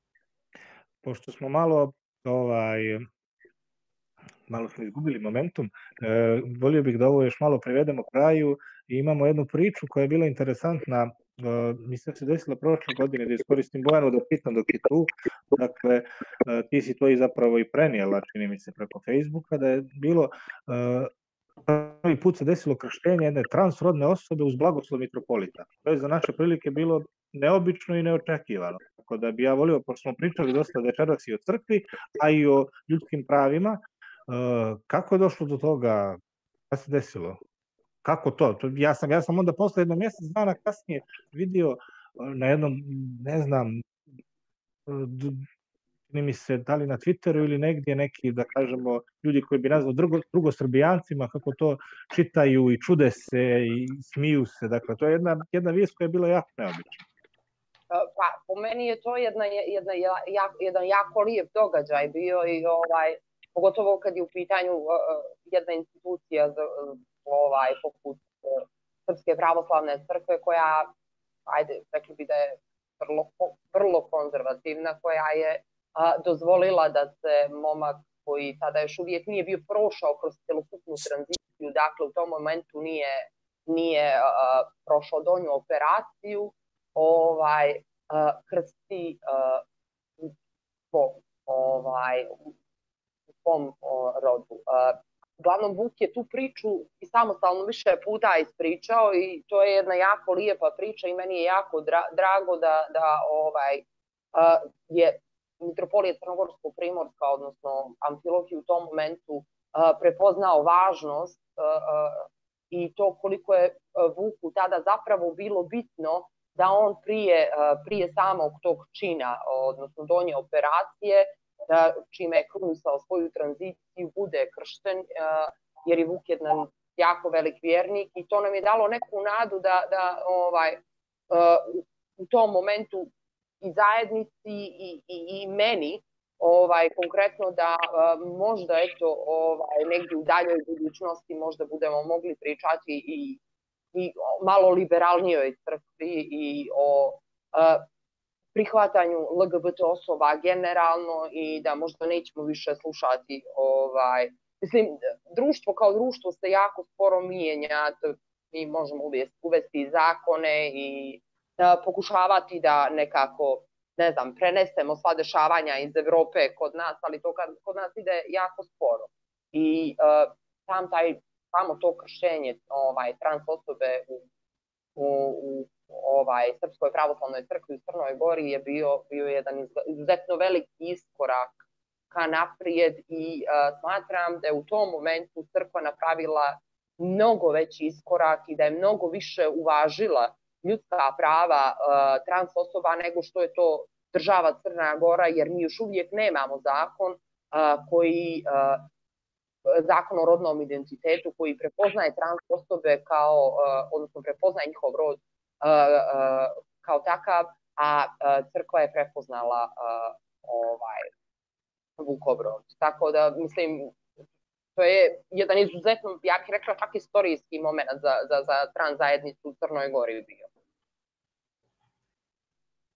Speaker 1: Pošto smo malo ovaj malo smo izgubili momentum, volio bih da ovo još malo prevedemo kraju i imamo jednu priču koja je bila interesantna, mislim da se desila prošle godine, da iskoristim Bojanu da pitam dok je tu, dakle, e, ti si to i zapravo i prenijela, čini mi se, preko Facebooka, da je bilo e, prvi put se desilo krštenje jedne transrodne osobe uz blagoslov mitropolita. To je za naše prilike bilo neobično i neočekivano. Tako da bi ja volio, pošto smo pričali dosta večeras i o crkvi, a i o ljudskim pravima, kako je došlo do toga? Šta se desilo? Kako to? Ja sam, ja sam onda posle jedno mjesec dana kasnije vidio e, na jednom, ne znam, čini mi se, da li na Twitteru ili negdje neki, da kažemo, ljudi koji bi nazvao drugo, drugosrbijancima, kako to čitaju i čude se i smiju se. Dakle, to je jedna, jedna vijest koja je bila jako neobična.
Speaker 3: Pa, po meni je to jedna, jedna, jedna, jedan jako lijep događaj bio i ovaj, pogotovo kad je u pitanju uh, jedna institucija za, ovaj, poput uh, Srpske pravoslavne crkve koja, ajde, rekli bi da je vrlo, vrlo konzervativna, koja je dozvolila da se momak koji tada još uvijek nije bio prošao kroz celokupnu tranziciju, dakle u tom momentu nije, nije a, prošao donju operaciju, ovaj, a, krsti a, po, ovaj, u o, rodu. A, uglavnom Vuk je tu priču i samostalno više puta ispričao i to je jedna jako lijepa priča i meni je jako dra, drago da, da ovaj, a, je mitropolije Crnogorsko-Primorska, odnosno Amfilohije u tom momentu prepoznao važnost i to koliko je Vuku tada zapravo bilo bitno da on prije, prije samog tog čina, odnosno donje operacije, da čime je krunisao svoju tranziciju, bude kršten, jer je Vuk jedan jako velik vjernik i to nam je dalo neku nadu da, da ovaj, u tom momentu i zajednici i, i, i meni ovaj konkretno da možda eto ovaj negdje u daljoj budućnosti možda budemo mogli pričati i i malo liberalnijoj crkvi i o uh, prihvatanju LGBT osoba generalno i da možda nećemo više slušati ovaj mislim društvo kao društvo se jako sporo mijenja mi možemo uvesti, uvesti zakone i da pokušavati da nekako ne znam, prenesemo sva dešavanja iz Evrope kod nas, ali to kad, kod nas ide jako sporo. I uh, tam taj, samo to kršenje ovaj, trans osobe u, u, u ovaj, Srpskoj pravoslavnoj crkvi u Crnoj Gori je bio, bio jedan izuzetno veliki iskorak ka naprijed i uh, smatram da je u tom momentu crkva napravila mnogo veći iskorak i da je mnogo više uvažila ljudska prava uh, trans osoba nego što je to država Crna Gora, jer mi još uvijek nemamo zakon uh, koji uh, zakon o rodnom identitetu koji prepoznaje trans osobe kao, uh, odnosno prepoznaje njihov rod kao takav, a crkva je prepoznala ovaj Vukobrod. Tako da, mislim, to je jedan izuzetno, ja bih rekla, čak istorijski moment za, za, za trans zajednicu u Crnoj Gori bio.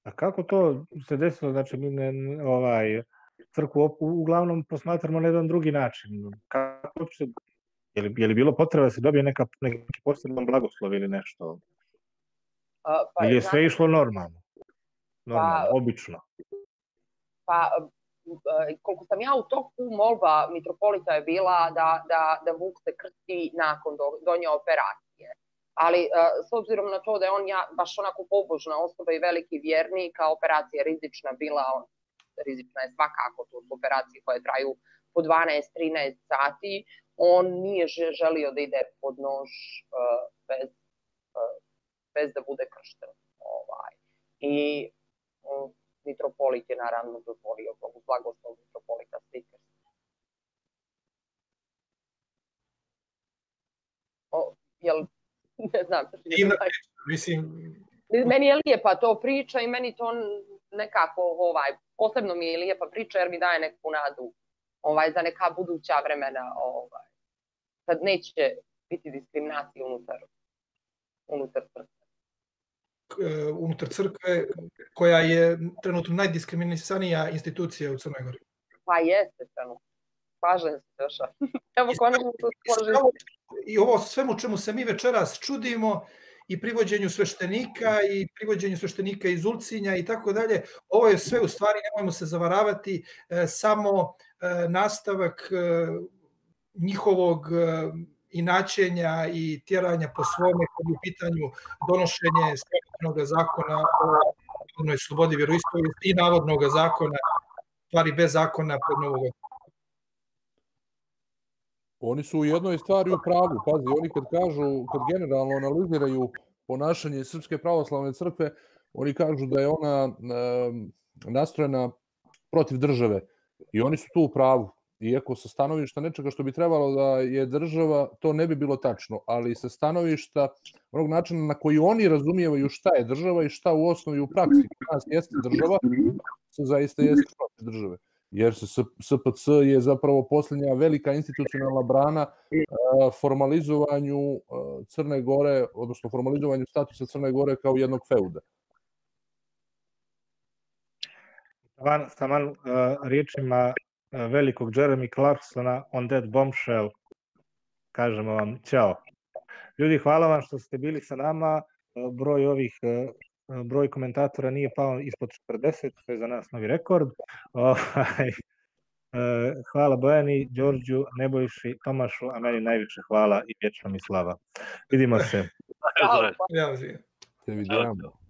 Speaker 1: A kako to se desilo, znači mi ne, ovaj, crkvu uglavnom posmatramo na jedan drugi način. Kako se, je, li, je li bilo potreba da se dobije neka, neki poseban blagoslov ili nešto?
Speaker 3: A, pa,
Speaker 1: ili je sve išlo normalno? Normalno,
Speaker 3: Pa-
Speaker 1: obično.
Speaker 3: Pa, e, koliko sam ja u toku, molba mitropolita je bila da, da, da Vuk se krsti nakon do, donje operacije. Ali e, s obzirom na to da je on ja, baš onako pobožna osoba i veliki vjernik, a operacija je rizična bila, on, rizična je svakako, to su operacije koje traju po 12-13 sati, on nije že- želio da ide pod nož e, bez, e, bez da bude kršten. Ovaj. I mm, mitropolit je naravno dozvolio blagoslov mitropolita Stikers. O, jel, *laughs* ne znam.
Speaker 2: Divna priča, mislim,
Speaker 3: Meni je lijepa to priča i meni to nekako, ovaj, posebno mi je lijepa priča jer mi daje neku nadu ovaj, za neka buduća vremena. Ovaj, kad neće biti diskriminacije unutar, unutar crkve.
Speaker 2: E, unutar crkve, koja je trenutno najdiskriminisanija institucija u Crnoj Gori.
Speaker 3: Pa jeste, trenutno. Slažem se, Joša. *laughs* Evo, konačno se složim.
Speaker 2: Ovo- I ovo svemu čemu se mi večeras čudimo, i privođenju sveštenika i privođenju sveštenika iz Ulcinja i tako dalje. Ovo je sve u stvari, nemojmo se zavaravati, e, samo e, nastavak njihovog inačenja i tjeranja po svome kad je u pitanju donošenje svetovnog zakona o navodnoj slobodi vjeroispovesti i navodnog zakona, stvari bez zakona pred Novog.
Speaker 4: Oni su u jednoj stvari u pravu, pazi, oni kad kažu, kad generalno analiziraju ponašanje Srpske pravoslavne crkve, oni kažu da je ona e, nastrojena protiv države i oni su tu u pravu. Iako sa stanovišta nečega što bi trebalo da je država, to ne bi bilo tačno, ali sa stanovišta onog načina na koji oni razumijevaju šta je država i šta u osnovi u praksi nas jeste država, se zaista jeste protiv države jer se SPC je zapravo posljednja velika institucionalna brana formalizovanju Crne Gore, odnosno formalizovanju statusa Crne Gore kao jednog feuda.
Speaker 1: Taman, taman uh, riječima velikog Jeremy Clarksona on that bombshell kažemo vam ćao. Ljudi, hvala vam što ste bili sa nama. Uh, broj ovih uh, broj komentatora nije pao ispod 40, to je za nas novi rekord. *laughs* Ovaj, hvala Bojani, Đorđu, Nebojši, Tomašu, a meni najviše hvala i vječno mi slava. Vidimo se.
Speaker 3: Hvala.
Speaker 2: Ja,
Speaker 4: Te vidimo.